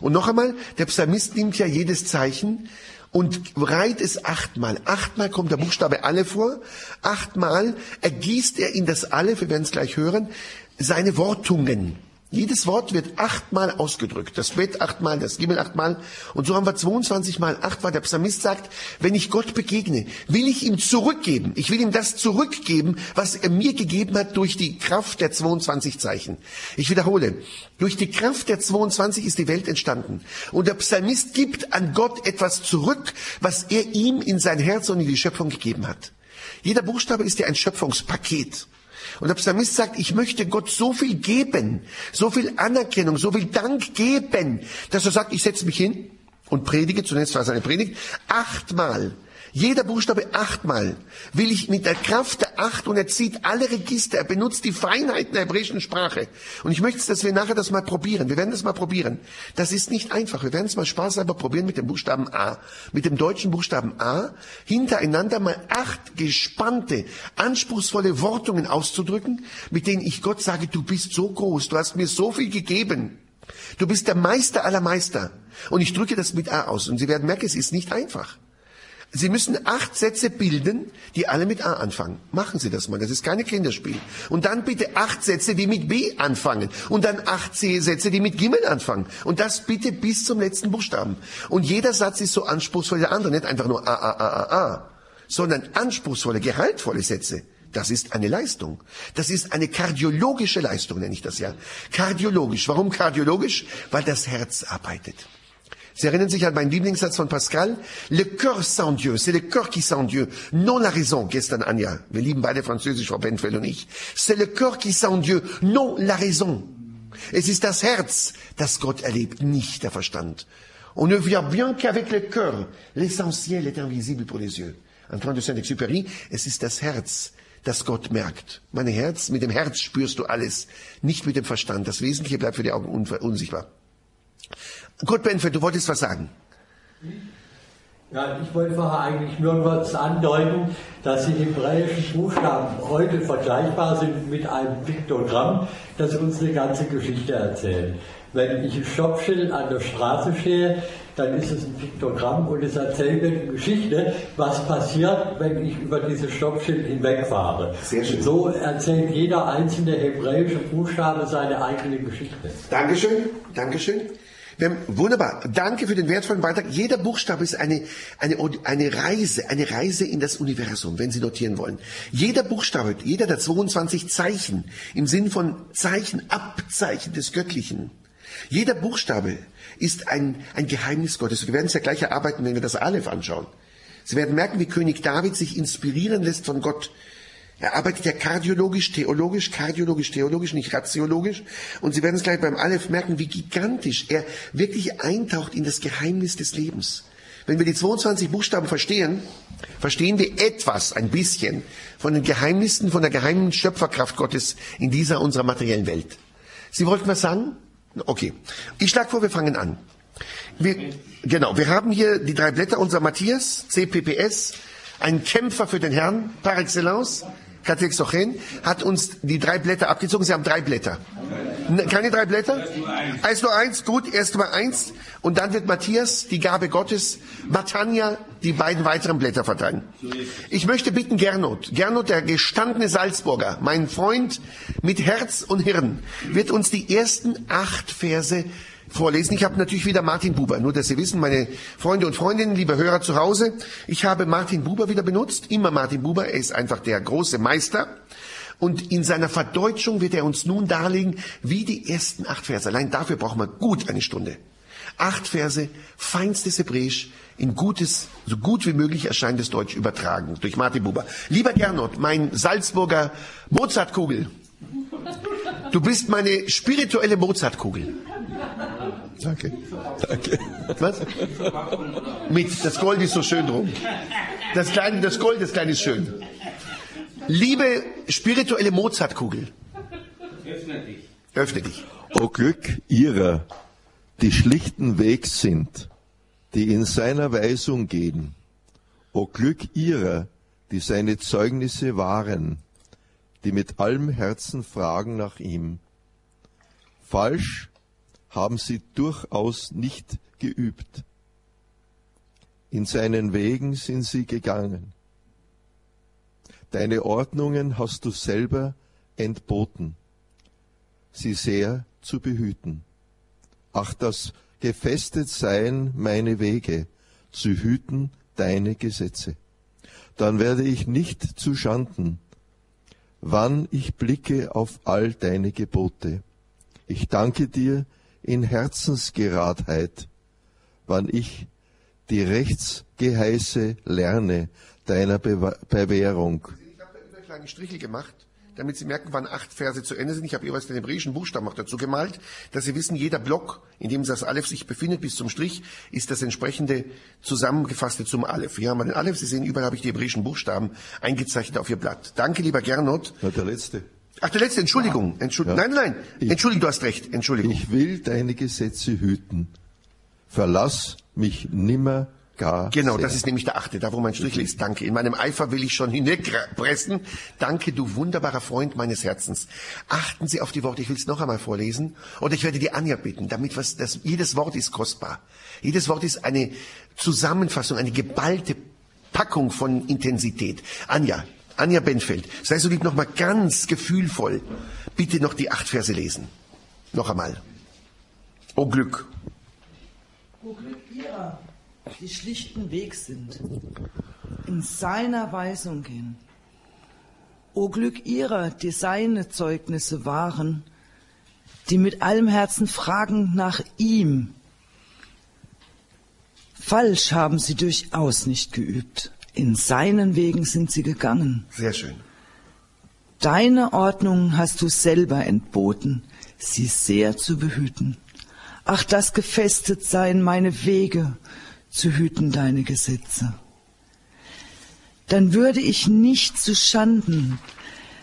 Und noch einmal, der Psalmist nimmt ja jedes Zeichen und reiht es achtmal. Achtmal kommt der Buchstabe alle vor. Achtmal ergießt er in das alle, wir werden es gleich hören, seine Wortungen. Jedes Wort wird achtmal ausgedrückt. Das Bett achtmal, das Gimmel achtmal. Und so haben wir 22 mal acht, weil der Psalmist sagt, wenn ich Gott begegne, will ich ihm zurückgeben. Ich will ihm das zurückgeben, was er mir gegeben hat durch die Kraft der 22 Zeichen. Ich wiederhole, durch die Kraft der 22 ist die Welt entstanden. Und der Psalmist gibt an Gott etwas zurück, was er ihm in sein Herz und in die Schöpfung gegeben hat. Jeder Buchstabe ist ja ein Schöpfungspaket. Und der Psalmist sagt, ich möchte Gott so viel geben, so viel Anerkennung, so viel Dank geben, dass er sagt, ich setze mich hin und predige, zunächst war es eine Predigt, achtmal jeder Buchstabe achtmal will ich mit der Kraft der Acht und er zieht alle Register, er benutzt die Feinheiten der hebräischen Sprache. Und ich möchte, dass wir nachher das mal probieren. Wir werden das mal probieren. Das ist nicht einfach. Wir werden es mal spaßhalber probieren mit dem Buchstaben A. Mit dem deutschen Buchstaben A hintereinander mal acht gespannte, anspruchsvolle Wortungen auszudrücken, mit denen ich Gott sage, du bist so groß, du hast mir so viel gegeben. Du bist der Meister aller Meister. Und ich drücke das mit A aus. Und Sie werden merken, es ist nicht einfach. Sie müssen acht Sätze bilden, die alle mit A anfangen. Machen Sie das mal, das ist keine Kinderspiel. Und dann bitte acht Sätze, die mit B anfangen. Und dann acht Sätze, die mit Gimmel anfangen. Und das bitte bis zum letzten Buchstaben. Und jeder Satz ist so anspruchsvoll wie der andere, nicht einfach nur A, A, A, A, A, sondern anspruchsvolle, gehaltvolle Sätze. Das ist eine Leistung. Das ist eine kardiologische Leistung, nenne ich das ja. Kardiologisch. Warum kardiologisch? Weil das Herz arbeitet. Sie erinnern sich an meinen Lieblingssatz von Pascal? Le cœur sans Dieu, c'est le cœur qui sent Dieu, non la raison. Gestern Anja, wir lieben beide Französisch, Frau Benfeld und ich. C'est le cœur qui sent Dieu, non la raison. Es ist das Herz, das Gott erlebt, nicht der Verstand. On ne vient bien qu'avec le cœur. L'essentiel est invisible pour les yeux. Antoine de Saint-Exupéry, es ist das Herz, das Gott merkt. Mein Herz, mit dem Herz spürst du alles, nicht mit dem Verstand. Das Wesentliche bleibt für die Augen unsichtbar. Kurt Benfeld, du wolltest was sagen. Ja, ich wollte vorher eigentlich nur kurz andeuten, dass die hebräischen Buchstaben heute vergleichbar sind mit einem Piktogramm, das uns eine ganze Geschichte erzählt. Wenn ich ein Stoppschild an der Straße stehe, dann ist es ein Piktogramm und es erzählt mir die Geschichte, was passiert, wenn ich über dieses Stoppschild hinwegfahre. Sehr schön. So erzählt jeder einzelne hebräische Buchstabe seine eigene Geschichte. Dankeschön, Dankeschön. Haben, wunderbar. Danke für den wertvollen Beitrag. Jeder Buchstabe ist eine, eine, eine Reise, eine Reise in das Universum, wenn Sie notieren wollen. Jeder Buchstabe, jeder der 22 Zeichen, im Sinn von Zeichen, Abzeichen des Göttlichen. Jeder Buchstabe ist ein, ein Geheimnis Gottes. Wir werden es ja gleich erarbeiten, wenn wir das Aleph anschauen. Sie werden merken, wie König David sich inspirieren lässt von Gott. Er arbeitet ja kardiologisch, theologisch, kardiologisch, theologisch, nicht ratiologisch. Und Sie werden es gleich beim Aleph merken, wie gigantisch er wirklich eintaucht in das Geheimnis des Lebens. Wenn wir die 22 Buchstaben verstehen, verstehen wir etwas, ein bisschen von den Geheimnissen, von der geheimen Schöpferkraft Gottes in dieser unserer materiellen Welt. Sie wollten was sagen? Okay. Ich schlage vor, wir fangen an. Wir, genau, wir haben hier die drei Blätter. Unser Matthias, CPPS, ein Kämpfer für den Herrn par excellence. Katek Sochen, hat uns die drei Blätter abgezogen. Sie haben drei Blätter. Keine drei Blätter? Eins nur eins, gut, erst mal eins. Und dann wird Matthias, die Gabe Gottes, Matanja, die beiden weiteren Blätter verteilen. Ich möchte bitten Gernot, Gernot, der gestandene Salzburger, mein Freund mit Herz und Hirn, wird uns die ersten acht Verse vorlesen. Ich habe natürlich wieder Martin Buber, nur dass Sie wissen, meine Freunde und Freundinnen, liebe Hörer zu Hause, ich habe Martin Buber wieder benutzt, immer Martin Buber, er ist einfach der große Meister. Und in seiner Verdeutschung wird er uns nun darlegen, wie die ersten acht Verse. Allein dafür braucht man gut eine Stunde. Acht Verse, feinstes Hebräisch, in gutes, so gut wie möglich erscheinendes Deutsch übertragen durch Martin Buber. Lieber Gernot, mein Salzburger Mozartkugel, du bist meine spirituelle Mozartkugel. Danke. Danke. Was? Mit, das Gold ist so schön drum. Das, kleine, das Gold, das kleine ist schön. Liebe spirituelle Mozartkugel. Öffne dich. Öffne dich. O Glück ihrer, die schlichten Weg sind, die in seiner Weisung gehen. O Glück ihrer, die seine Zeugnisse wahren, die mit allem Herzen fragen nach ihm. Falsch haben sie durchaus nicht geübt. In seinen Wegen sind sie gegangen. Deine Ordnungen hast du selber entboten. Sie sehr zu behüten. Ach, das gefestet seien meine Wege, zu hüten deine Gesetze. Dann werde ich nicht zu Schanden, wann ich blicke auf all deine Gebote. Ich danke dir in Herzensgeradheit, wann ich die Rechtsgeheiße lerne deiner Be Bewährung. Ich habe da über kleine Striche gemacht, damit Sie merken, wann acht Verse zu Ende sind. Ich habe jeweils den hebräischen Buchstaben auch dazu gemalt, dass Sie wissen, jeder Block, in dem das Aleph sich befindet, bis zum Strich, ist das entsprechende zusammengefasste zum Aleph. Hier haben wir den Aleph. Sie sehen, überall habe ich die hebräischen Buchstaben eingezeichnet auf Ihr Blatt. Danke, lieber Gernot. Na, der letzte. Ach, der letzte, Entschuldigung. Entschuldigung. Ja. Nein, nein, nein. Entschuldigung, du hast recht. Entschuldigung. Ich will deine Gesetze hüten. Verlass mich nimmer gar Genau, sehr. das ist nämlich der achte, da wo mein Strich ist. Danke. In meinem Eifer will ich schon hinwegpressen. Danke, du wunderbarer Freund meines Herzens. Achten Sie auf die Worte. Ich will es noch einmal vorlesen. Und ich werde die Anja bitten, damit was, das, jedes Wort ist kostbar. Jedes Wort ist eine Zusammenfassung, eine geballte Packung von Intensität. Anja, Anja Benfeld, sei so lieb noch mal ganz gefühlvoll. Bitte noch die acht Verse lesen. Noch einmal. Oh Glück. Wo Glück ihrer, die schlichten Weg sind, in seiner Weisung gehen. O Glück ihrer, die seine Zeugnisse waren, die mit allem Herzen fragen nach ihm. Falsch haben sie durchaus nicht geübt. In seinen Wegen sind sie gegangen. Sehr schön. Deine Ordnung hast du selber entboten, sie sehr zu behüten. Ach, das gefestet seien meine Wege, zu hüten deine Gesetze. Dann würde ich nicht zu Schanden,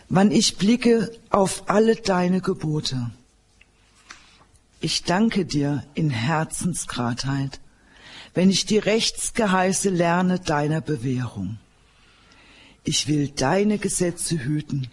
wann ich blicke auf alle deine Gebote. Ich danke dir in Herzensgradheit, wenn ich die Rechtsgeheiße lerne deiner Bewährung. Ich will deine Gesetze hüten,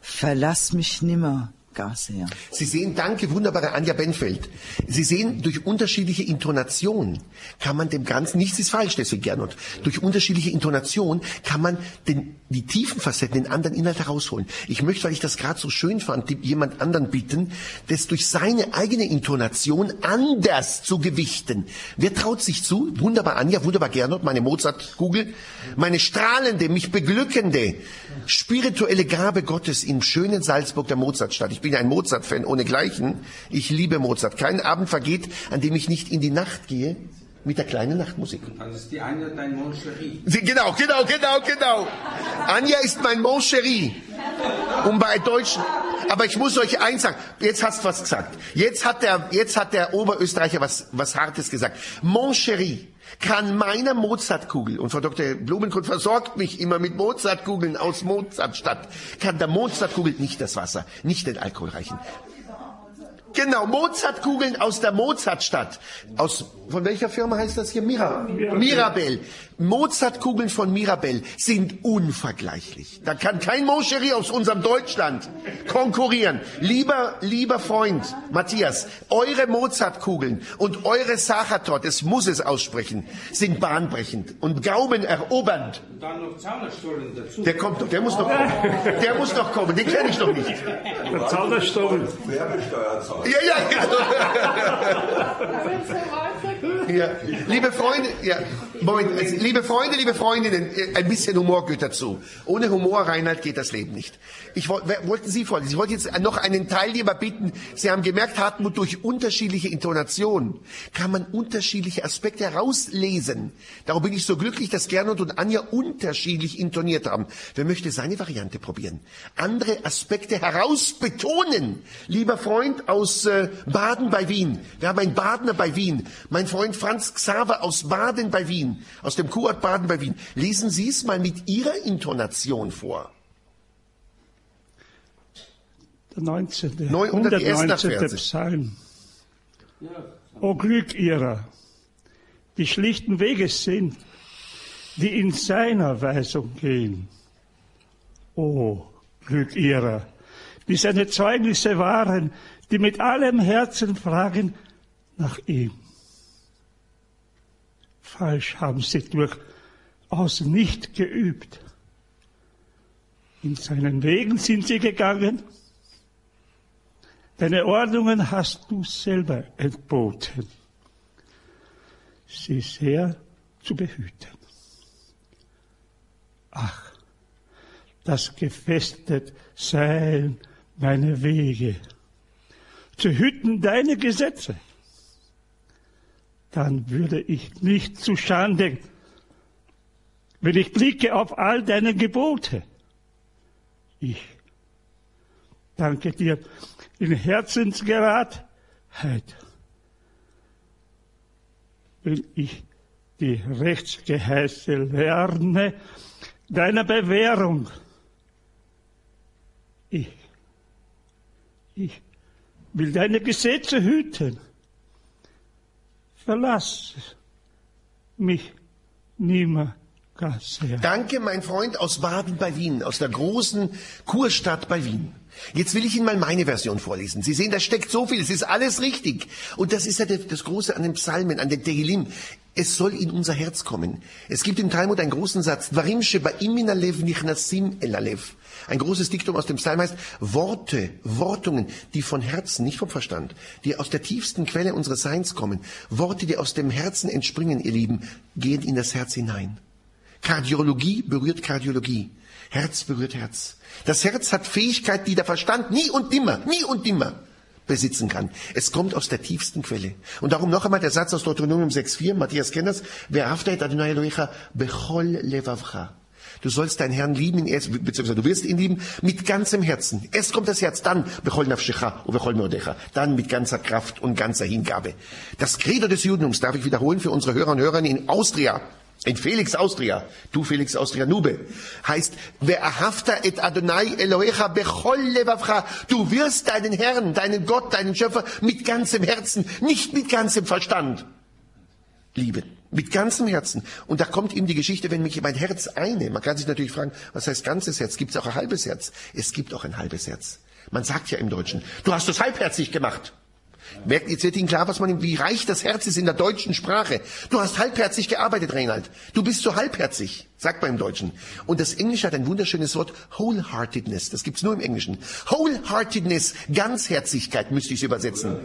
verlass mich nimmer gar sehr. Sie sehen, danke, wunderbare Anja Benfeld. Sie sehen, durch unterschiedliche Intonation kann man dem Ganzen, nichts ist falsch, deswegen Gernot, durch unterschiedliche Intonation kann man den, die tiefen Facetten, den anderen Inhalt herausholen. Ich möchte, weil ich das gerade so schön fand, jemand anderen bitten, das durch seine eigene Intonation anders zu gewichten. Wer traut sich zu? Wunderbar Anja, wunderbar Gernot, meine Mozart-Kugel, meine strahlende, mich beglückende, spirituelle Gabe Gottes im schönen Salzburg der Mozartstadt. Ich bin ein Mozart-Fan ohnegleichen. Ich liebe Mozart. Kein Abend vergeht, an dem ich nicht in die Nacht gehe mit der kleinen Nachtmusik. Dann ist die eine dein Mon Chéri. Sie, genau, genau, genau, genau. Anja ist mein Mon Chéri. Um bei Deutschen. Aber ich muss euch eins sagen. Jetzt hast du was gesagt. Jetzt hat der, jetzt hat der Oberösterreicher was, was Hartes gesagt. Mon Chéri kann meiner Mozartkugel, und Frau Dr. Blumengrund versorgt mich immer mit Mozartkugeln aus Mozartstadt, kann der Mozartkugel nicht das Wasser, nicht den Alkohol reichen. Genau, Mozartkugeln aus der Mozartstadt. Aus, von welcher Firma heißt das hier? Mira, Mirabell. Mozartkugeln von Mirabell sind unvergleichlich. Da kann kein Moscherie aus unserem Deutschland konkurrieren. Lieber, lieber Freund Matthias, eure Mozartkugeln und eure Sachatot, es muss es aussprechen, sind bahnbrechend und gaumenerobernd. Und dann noch Zaunerstollen dazu. Der kommt noch, der muss noch kommen. Der muss noch kommen, den kenne ich noch nicht. Der Zauberstuhl. Ja, ja, ja. Liebe Freunde, ja, Moment, also, liebe Freunde, liebe Freundinnen, ein bisschen Humor gehört dazu. Ohne Humor, Reinhard, geht das Leben nicht. Ich wollten Sie vorlesen? Ich wollte jetzt noch einen Teilnehmer bitten. Sie haben gemerkt, Hartmut, durch unterschiedliche Intonationen kann man unterschiedliche Aspekte herauslesen. Darum bin ich so glücklich, dass Gernot und Anja unterschiedlich intoniert haben. Wer möchte seine Variante probieren? Andere Aspekte herausbetonen. Lieber Freund aus äh, Baden bei Wien. Wir haben einen Badener bei Wien. Mein Freund Franz Xaver aus Baden bei Wien. Aus dem Kurort Baden bei Wien. Lesen Sie es mal mit Ihrer Intonation vor. Der 19. Neu unter die ersten 119. Verse. Psalm. O Glück ihrer, die schlichten Wege sind, die in seiner Weisung gehen. O Glück ihrer, die seine Zeugnisse waren, die mit allem Herzen fragen nach ihm. Falsch haben sie durchaus nicht geübt. In seinen Wegen sind sie gegangen, Deine Ordnungen hast du selber entboten, sie sehr zu behüten. Ach, das gefestet seien meine Wege, zu hüten deine Gesetze. Dann würde ich nicht zu Schande, wenn ich blicke auf all deine Gebote. Ich danke dir in Herzensgeradheit, wenn ich die Rechtsgeheiße lerne deiner Bewährung. Ich, ich will deine Gesetze hüten. Verlass mich nimmer. Danke, mein Freund aus Baden bei Wien, aus der großen Kurstadt bei Wien. Jetzt will ich Ihnen mal meine Version vorlesen. Sie sehen, da steckt so viel, es ist alles richtig. Und das ist ja das Große an den Psalmen, an den Tehillim. Es soll in unser Herz kommen. Es gibt im Talmud einen großen Satz. Ein großes Diktum aus dem Psalm heißt, Worte, Wortungen, die von Herzen, nicht vom Verstand, die aus der tiefsten Quelle unseres Seins kommen, Worte, die aus dem Herzen entspringen, ihr Lieben, gehen in das Herz hinein. Kardiologie berührt Kardiologie. Herz berührt Herz. Das Herz hat Fähigkeit, die der Verstand nie und nimmer, nie und nimmer besitzen kann. Es kommt aus der tiefsten Quelle. Und darum noch einmal der Satz aus Deuteronomium 6,4, Matthias Elohecha bechol levavcha. Du sollst deinen Herrn lieben, beziehungsweise du wirst ihn lieben, mit ganzem Herzen. Erst kommt das Herz, dann und. Dann mit ganzer Kraft und ganzer Hingabe. Das Credo des Judentums darf ich wiederholen für unsere Hörer und Hörerinnen in Austria. In Felix Austria, du Felix Austria Nube, heißt, Ve'ahafta et Adonai Elohecha bechol levavcha. Du wirst deinen Herrn, deinen Gott, deinen Schöpfer mit ganzem Herzen, nicht mit ganzem Verstand lieben. Mit ganzem Herzen. Und da kommt ihm die Geschichte, wenn mich mein Herz eine. Man kann sich natürlich fragen, was heißt ganzes Herz? Gibt es auch ein halbes Herz? Es gibt auch ein halbes Herz. Man sagt ja im Deutschen, du hast es halbherzig gemacht. Merkt, jetzt wird Ihnen klar, was man, wie reich das Herz ist in der deutschen Sprache. Du hast halbherzig gearbeitet, Reinhard. Du bist so halbherzig, sagt man im Deutschen. Und das Englische hat ein wunderschönes Wort, Wholeheartedness. Das gibt's nur im Englischen. Wholeheartedness, Ganzherzigkeit müsste ich übersetzen.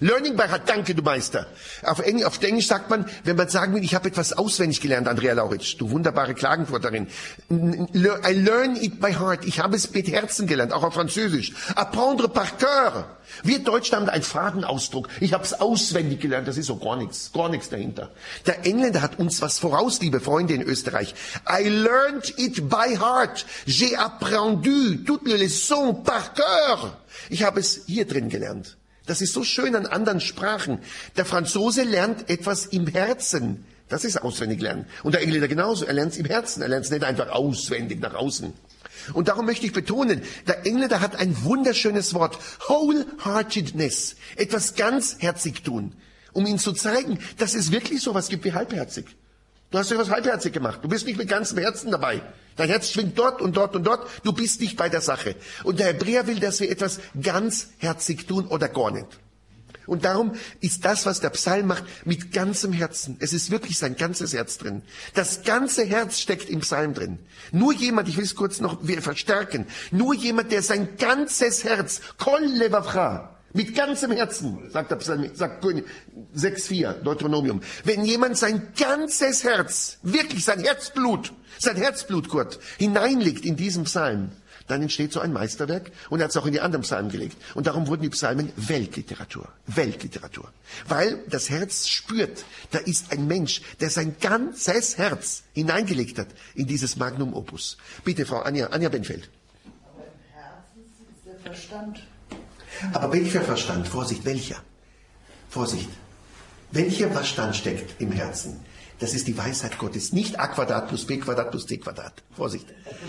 Learning by heart, danke du Meister. Auf Englisch, auf Englisch sagt man, wenn man sagen will, ich habe etwas auswendig gelernt, Andrea Lauritsch, du wunderbare Klagenfurterin. I learn it by heart, ich habe es mit Herzen gelernt, auch auf Französisch. Apprendre par cœur. Wir Deutschen haben einen Fadenausdruck. Ich habe es auswendig gelernt, das ist so gar nichts, gar nichts dahinter. Der Engländer hat uns was voraus, liebe Freunde in Österreich. I learned it by heart. J'ai apprendu toutes les leçons par cœur. Ich habe es hier drin gelernt. Das ist so schön an anderen Sprachen. Der Franzose lernt etwas im Herzen. Das ist auswendig lernen. Und der Engländer genauso. Er lernt es im Herzen. Er lernt es nicht einfach auswendig nach außen. Und darum möchte ich betonen, der Engländer hat ein wunderschönes Wort. Wholeheartedness. Etwas ganzherzig tun. Um ihnen zu zeigen, dass es wirklich so etwas gibt wie halbherzig. Du hast etwas halbherzig gemacht. Du bist nicht mit ganzem Herzen dabei. Dein Herz schwingt dort und dort und dort. Du bist nicht bei der Sache. Und der Hebräer will, dass wir etwas ganzherzig tun oder gar nicht. Und darum ist das, was der Psalm macht, mit ganzem Herzen. Es ist wirklich sein ganzes Herz drin. Das ganze Herz steckt im Psalm drin. Nur jemand, ich will es kurz noch verstärken, nur jemand, der sein ganzes Herz, kol levavcha, mit ganzem Herzen, sagt der Psalm, sagt König 6,4, Deuteronomium. Wenn jemand sein ganzes Herz, wirklich sein Herzblut, sein Herzblut, Kurt, hineinlegt in diesen Psalm, dann entsteht so ein Meisterwerk und er hat es auch in die anderen Psalmen gelegt. Und darum wurden die Psalmen Weltliteratur. Weltliteratur. Weil das Herz spürt, da ist ein Mensch, der sein ganzes Herz hineingelegt hat in dieses Magnum Opus. Bitte, Frau Anja, Anja Benfeld. Aber im Herzen ist der Verstand. Aber welcher Verstand? Vorsicht, welcher? Vorsicht. Welcher Verstand steckt im Herzen? Das ist die Weisheit Gottes. Nicht a Quadrat plus b Quadrat plus c Quadrat. Vorsicht.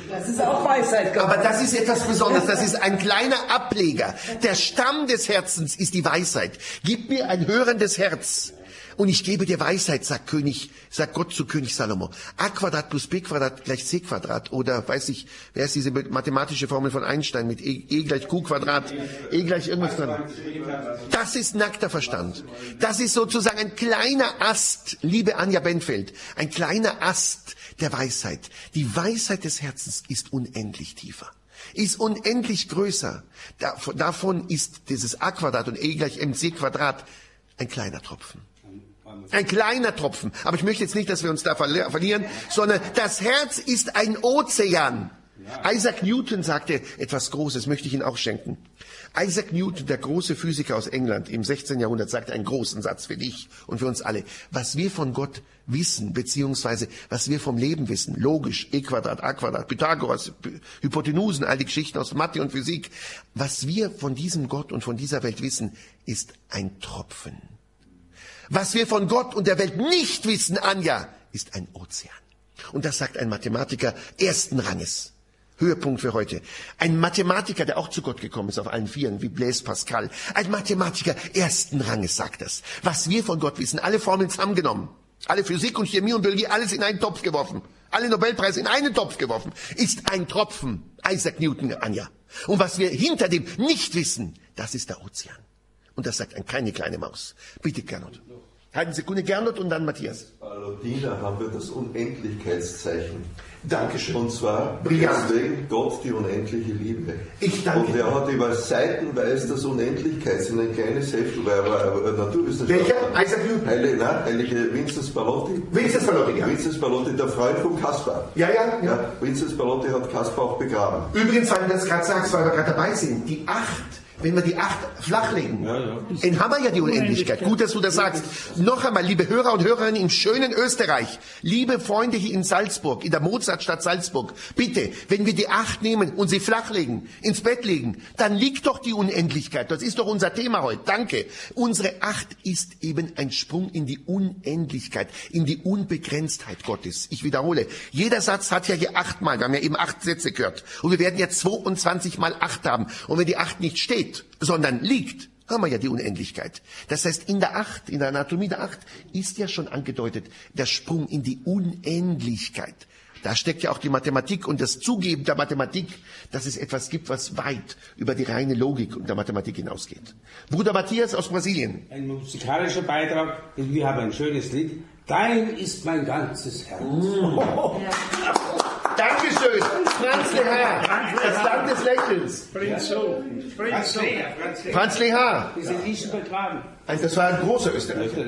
Das ist auch Weisheit Gottes. Aber das ist etwas Besonderes. Das ist ein kleiner Ableger. Der Stamm des Herzens ist die Weisheit. Gib mir ein hörendes Herz. Und ich gebe dir Weisheit, sagt König, sagt Gott zu König Salomo. A Quadrat plus B Quadrat gleich C Quadrat. Oder weiß ich, wer ist diese mathematische Formel von Einstein mit E, e gleich Q Quadrat, E gleich irgendwas dran. Das ist nackter Verstand. Das ist sozusagen ein kleiner Ast, liebe Anja Benfeld, ein kleiner Ast der Weisheit. Die Weisheit des Herzens ist unendlich tiefer. ist unendlich größer. Davon ist dieses a Quadrat und e gleich mc Quadrat ein kleiner Tropfen. Ein kleiner Tropfen. Aber ich möchte jetzt nicht, dass wir uns da verlieren, sondern das Herz ist ein Ozean. Isaac Newton sagte etwas Großes, möchte ich Ihnen auch schenken. Isaac Newton, der große Physiker aus England im 16. Jahrhundert, sagte einen großen Satz für dich und für uns alle. Was wir von Gott wissen, beziehungsweise was wir vom Leben wissen, logisch, E Quadrat, A Quadrat, Pythagoras, Hypotenusen, all die Geschichten aus Mathe und Physik, was wir von diesem Gott und von dieser Welt wissen, ist ein Tropfen. Was wir von Gott und der Welt nicht wissen, Anja, ist ein Ozean. Und das sagt ein Mathematiker ersten Ranges. Höhepunkt für heute. Ein Mathematiker, der auch zu Gott gekommen ist auf allen Vieren, wie Blaise Pascal. Ein Mathematiker ersten Ranges sagt das. Was wir von Gott wissen, alle Formeln zusammengenommen, alle Physik und Chemie und Biologie, alles in einen Topf geworfen, alle Nobelpreise in einen Topf geworfen, ist ein Tropfen. Isaac Newton, Anja. Und was wir hinter dem nicht wissen, das ist der Ozean. Und das sagt keine kleine Maus. Bitte, Gernot. Halten Sekunde, Gernot und dann Matthias. Paladina haben wir das Unendlichkeitszeichen. Dankeschön. Und zwar Brillant. deswegen Gott die unendliche Liebe. Ich danke Und er hat über seitenweise das Unendlichkeits in ein kleines Heftel, weil er Naturwissenschaftler. Welcher? Isaac Newton? Heilige, nein, heilige Vincent Spalotti. Vincent Spalotti, ja. Vincent Spalotti, der Freund von Kaspar. Ja, ja, ja. ja Vincent Spalotti hat Kaspar auch begraben. Übrigens, weil du das gerade sagst, weil wir gerade dabei sind, die acht wenn wir die acht flachlegen, ja, ja. dann haben wir ja die Unendlichkeit. Gut, dass du das sagst. Noch einmal, liebe Hörer und Hörerinnen im schönen Österreich, liebe Freunde hier in Salzburg, in der Mozartstadt Salzburg, bitte, wenn wir die acht nehmen und sie flachlegen, ins Bett legen, dann liegt doch die Unendlichkeit. Das ist doch unser Thema heute. Danke. Unsere acht ist eben ein Sprung in die Unendlichkeit, in die Unbegrenztheit Gottes. Ich wiederhole, jeder Satz hat ja hier achtmal, wir haben ja eben acht Sätze gehört. Und wir werden jetzt 22 mal acht haben. Und wenn die acht nicht steht, sondern liegt, haben wir ja die Unendlichkeit. Das heißt, in der Acht, in der Anatomie der Acht, ist ja schon angedeutet der Sprung in die Unendlichkeit. Da steckt ja auch die Mathematik und das Zugeben der Mathematik, dass es etwas gibt, was weit über die reine Logik und der Mathematik hinausgeht. Bruder Matthias aus Brasilien. Ein musikalischer Beitrag, wir haben ein schönes Lied. Dein ist mein ganzes Herz. Mm. Dankeschön, Franz Lehar, das Land des Lächelns. Franz Lehar. Franz Lehar. Wir sind nicht begraben. Also das war ein großer Österreicher.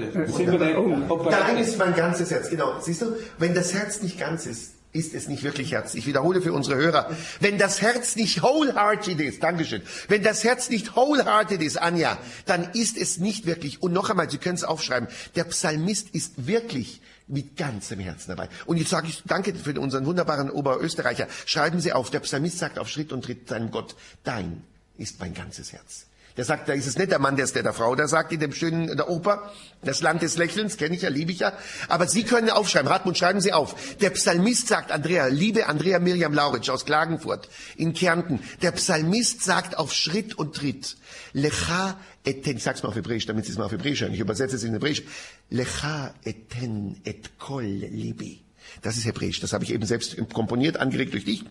Dein ist mein ganzes Herz, genau. Siehst du, wenn das Herz nicht ganz ist, ist es nicht wirklich Herz. Ich wiederhole für unsere Hörer. Wenn das Herz nicht wholehearted ist, Dankeschön, wenn das Herz nicht wholehearted ist, Anja, dann ist es nicht wirklich, und noch einmal, Sie können es aufschreiben, der Psalmist ist wirklich mit ganzem Herzen dabei. Und jetzt sage ich danke für unseren wunderbaren Oberösterreicher. Schreiben Sie auf, der Psalmist sagt auf Schritt und Tritt seinem Gott, dein ist mein ganzes Herz. Der sagt, da ist es nicht der Mann, der ist der der Frau. Der sagt in dem schönen in der Oper, das Land des Lächelns, kenne ich ja, liebe ich ja. Aber Sie können aufschreiben, Hartmut, schreiben Sie auf. Der Psalmist sagt, Andrea, liebe Andrea Miriam Lauritsch aus Klagenfurt in Kärnten, der Psalmist sagt auf Schritt und Tritt, Lecha eten, ich sag's mal auf Hebräisch, damit Sie es mal auf Hebräisch hören, ich übersetze es in Hebräisch, Lecha eten et kol libi. Das ist Hebräisch, das habe ich eben selbst komponiert, angeregt durch dich.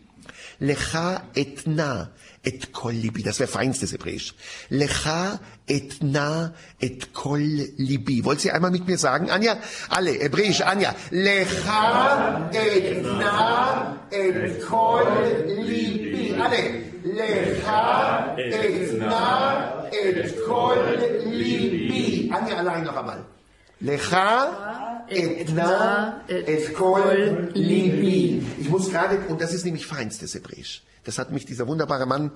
Lecha etna et kol libi. Das wäre feinstes Hebräisch. Lecha etna et kol libi. Wollt ihr einmal mit mir sagen, Anja? Alle, Hebräisch, Anja. Lecha etna et kol libi. Alle. Lecha etna et kol libi. Anja allein noch einmal. Lecha etna et kol libi. Ich muss gerade, und das ist nämlich feinstes Hebräisch. Das hat mich dieser wunderbare Mann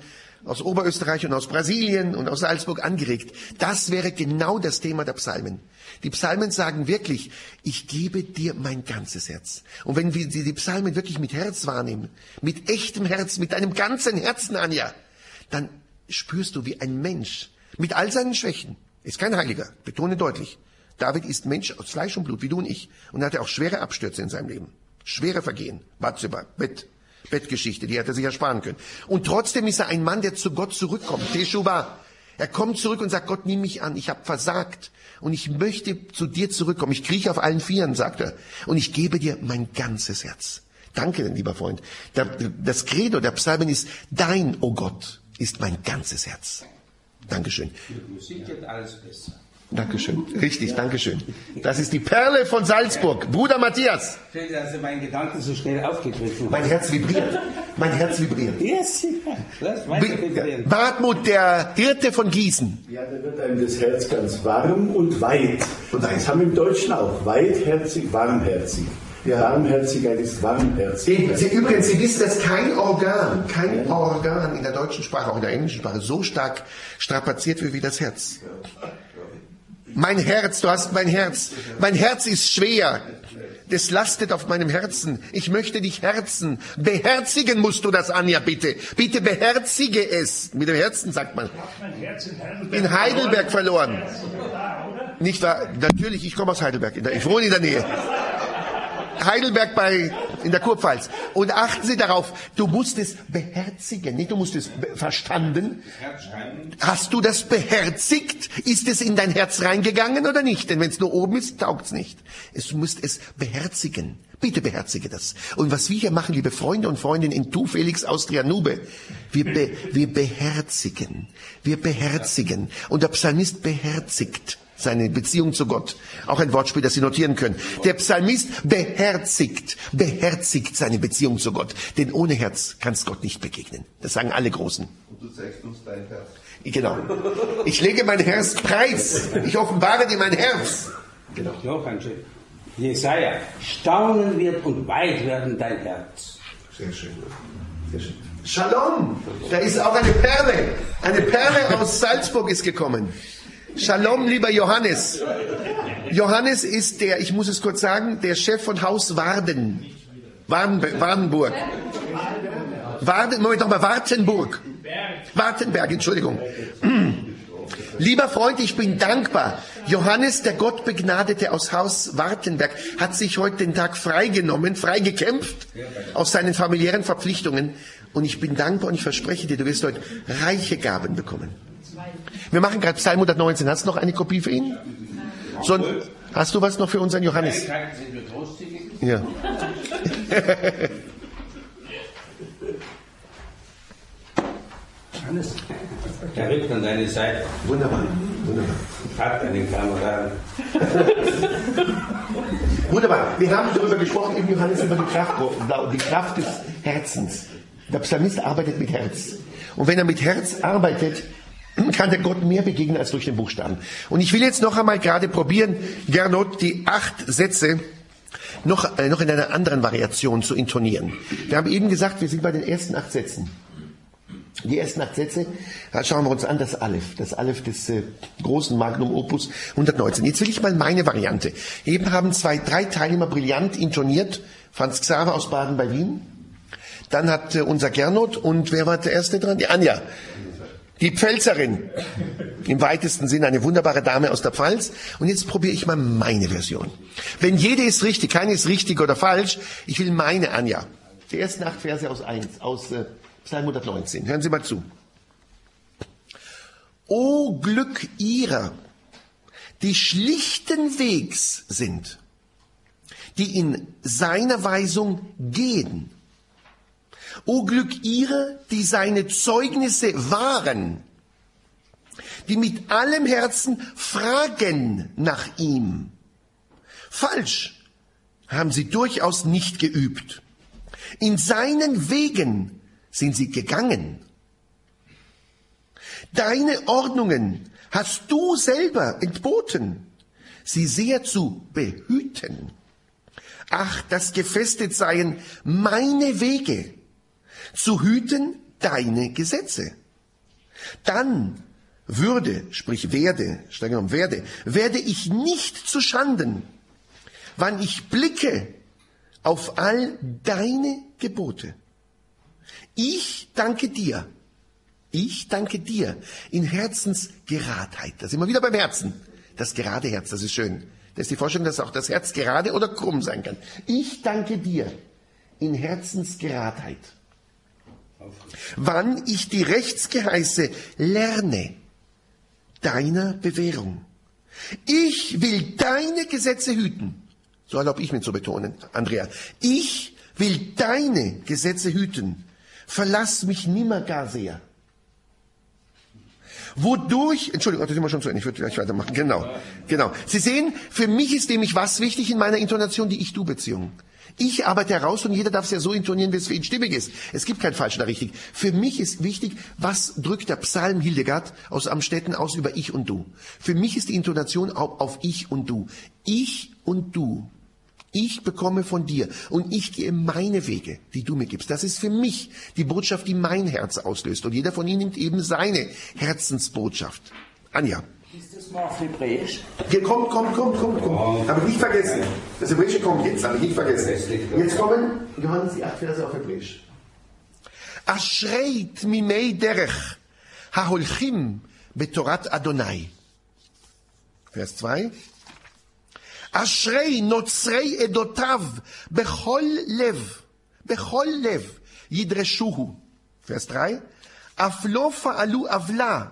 aus Oberösterreich und aus Brasilien und aus Salzburg angeregt. Das wäre genau das Thema der Psalmen. Die Psalmen sagen wirklich, ich gebe dir mein ganzes Herz. Und wenn wir die Psalmen wirklich mit Herz wahrnehmen, mit echtem Herz, mit deinem ganzen Herzen, Anja, dann spürst du, wie ein Mensch mit all seinen Schwächen, ist kein Heiliger, betone deutlich, David ist Mensch aus Fleisch und Blut, wie du und ich, und er hatte auch schwere Abstürze in seinem Leben. Schwere Vergehen, Batzeba, Bett, Bettgeschichte, die hätte er sich ersparen können. Und trotzdem ist er ein Mann, der zu Gott zurückkommt. Teshuva. Er kommt zurück und sagt, Gott, nimm mich an, ich habe versagt und ich möchte zu dir zurückkommen. Ich krieche auf allen Vieren, sagt er, und ich gebe dir mein ganzes Herz. Danke, lieber Freund. Das Credo der Psalmen ist, dein, o oh Gott, ist mein ganzes Herz. Dankeschön. Musik geht alles besser. Dankeschön. Richtig, Dankeschön. Das ist die Perle von Salzburg. Bruder Matthias. Schön, dass Sie meinen Gedanken so schnell aufgegriffen haben. Mein Herz vibriert. Mein Herz vibriert. Yes, ja. Lass weiter vibrieren. Bartmut, der Hirte von Gießen. Ja, da wird einem das Herz ganz warm und weit. Und das haben wir im Deutschen auch. Weitherzig, warmherzig. Warmherzigkeit ist warmherzig. Sie, übrigens, Sie wissen, dass kein Organ, kein Organ in der deutschen Sprache, auch in der englischen Sprache, so stark strapaziert wird wie das Herz. Mein Herz, du hast mein Herz. Mein Herz ist schwer. Das lastet auf meinem Herzen. Ich möchte dich herzen. Beherzigen musst du das, Anja, bitte. Bitte beherzige es. Mit dem Herzen sagt man. In Heidelberg verloren. Nicht wahr? Natürlich, ich komme aus Heidelberg. Ich wohne in der Nähe. Heidelberg bei, in der Kurpfalz. Und achten Sie darauf, du musst es beherzigen, nicht du musst es verstanden. Hast du das beherzigt? Ist es in dein Herz reingegangen oder nicht? Denn wenn es nur oben ist, taugt's nicht. Es musst es beherzigen. Bitte beherzige das. Und was wir hier machen, liebe Freunde und Freundinnen in Tu Felix Austria Nube, wir, be, wir beherzigen. Wir beherzigen. Und der Psalmist beherzigt seine Beziehung zu Gott. Auch ein Wortspiel, das Sie notieren können. Der Psalmist beherzigt, beherzigt seine Beziehung zu Gott. Denn ohne Herz kannst Gott nicht begegnen. Das sagen alle Großen. Und du zeigst uns dein Herz. Genau. Ich lege mein Herz preis. Ich offenbare dir mein Herz. Genau. Noch ein schön. Jesaja, staunen wird und weit werden dein Herz. Sehr schön. Sehr schön. Shalom. Da ist auch eine Perle. Eine Perle aus Salzburg ist gekommen. Shalom, lieber Johannes. Johannes ist der, ich muss es kurz sagen, der Chef von Haus Warden. Warden Wardenburg. Warden, Moment nochmal, Wartenburg. Wartenberg, Entschuldigung. Lieber Freund, ich bin dankbar. Johannes, der Gottbegnadete aus Haus Wartenberg, hat sich heute den Tag freigenommen, freigekämpft aus seinen familiären Verpflichtungen. Und ich bin dankbar und ich verspreche dir, du wirst heute reiche Gaben bekommen. Wir machen gerade Psalm 119. Hast du noch eine Kopie für ihn? So, hast du was noch für unseren Johannes? Ja. Hannes, der rückt an deine Seite. Wunderbar, wunderbar. Hat einen Kameraden. Wunderbar. Wir haben darüber gesprochen, eben Johannes, über die Kraft, die Kraft des Herzens. Der Psalmist arbeitet mit Herz. Und wenn er mit Herz arbeitet, kann der Gott mehr begegnen als durch den Buchstaben. Und ich will jetzt noch einmal gerade probieren, Gernot, die acht Sätze noch, äh, noch in einer anderen Variation zu intonieren. Wir haben eben gesagt, wir sind bei den ersten acht Sätzen. Die ersten acht Sätze, da schauen wir uns an, das Aleph, das Aleph des äh, großen Magnum Opus 119. Jetzt will ich mal meine Variante. Eben haben zwei, drei Teilnehmer brillant intoniert. Franz Xaver aus Baden bei Wien. Dann hat äh, unser Gernot und wer war der Erste dran? Die Anja. Die Pfälzerin. Im weitesten Sinne eine wunderbare Dame aus der Pfalz. Und jetzt probiere ich mal meine Version. Wenn jede ist richtig, keine ist richtig oder falsch, ich will meine Anja. Die ersten acht Verse aus eins, aus äh, Psalm 119. Hören Sie mal zu. O Glück ihrer, die schlichten Wegs sind, die in seiner Weisung gehen. O Glück ihrer, die seine Zeugnisse wahren, die mit allem Herzen fragen nach ihm. Falsch haben sie durchaus nicht geübt. In seinen Wegen sind sie gegangen. Deine Ordnungen hast du selber entboten, sie sehr zu behüten. Ach, dass gefestet seien meine Wege, zu hüten deine Gesetze. Dann würde, sprich werde, streng genommen werde, werde ich nicht zu Schanden, wann ich blicke auf all deine Gebote. Ich danke dir. Ich danke dir in Herzensgeradheit. Da sind wir wieder beim Herzen. Das gerade Herz, das ist schön. Das ist die Vorstellung, dass auch das Herz gerade oder krumm sein kann. Ich danke dir in Herzensgeradheit. Wann ich die Rechtsgeheiße lerne deiner Bewährung. Ich will deine Gesetze hüten. So erlaube ich mir zu betonen, Andrea. Ich will deine Gesetze hüten. Verlass mich nimmer gar sehr. Wodurch, Entschuldigung, das sind wir schon zu Ende, ich würde gleich weitermachen. Genau, genau. Sie sehen, für mich ist nämlich was wichtig in meiner Intonation, die Ich-Du-Beziehung. Ich arbeite heraus und jeder darf es ja so intonieren, wie es für ihn stimmig ist. Es gibt kein falsch oder richtig. Für mich ist wichtig, was drückt der Psalm Hildegard aus Amstetten aus über Ich und Du. Für mich ist die Intonation auf, auf Ich und Du. Ich und Du. Ich bekomme von dir und ich gehe meine Wege, die du mir gibst. Das ist für mich die Botschaft, die mein Herz auslöst. Und jeder von Ihnen nimmt eben seine Herzensbotschaft. Anja. Ist das mal auf Hebräisch? Hier, kommt, kommt, kommt, kommt, kommt. Habe ich nicht vergessen. Das Hebräische kommt jetzt, habe ich nicht vergessen. Jetzt kommen Johannes die acht Verse auf Hebräisch. Aschreit mimei derech haholchim betorat Adonai. Vers 2. אשרי נוצרי עדותיו בכל לב, בכל לב ידרשוהו. vers 3, אף לא פעלו עוולה,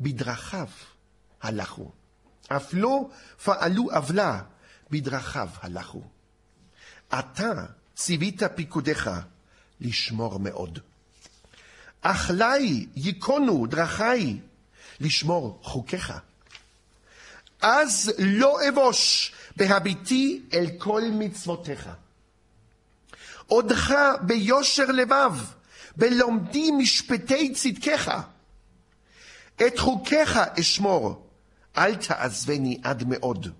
בדרכיו הלכו. אף לא פעלו עוולה, בדרכיו הלכו. אתה ציווית פיקודיך לשמור מאוד. אך לי ייכונו דרכי לשמור חוקיך. אז לא אבוש בהביטי אל כל מצוותיך. עודך ביושר לבב, בלומדי משפטי צדקך. את חוקיך אשמור, Alter Asveni Admeod.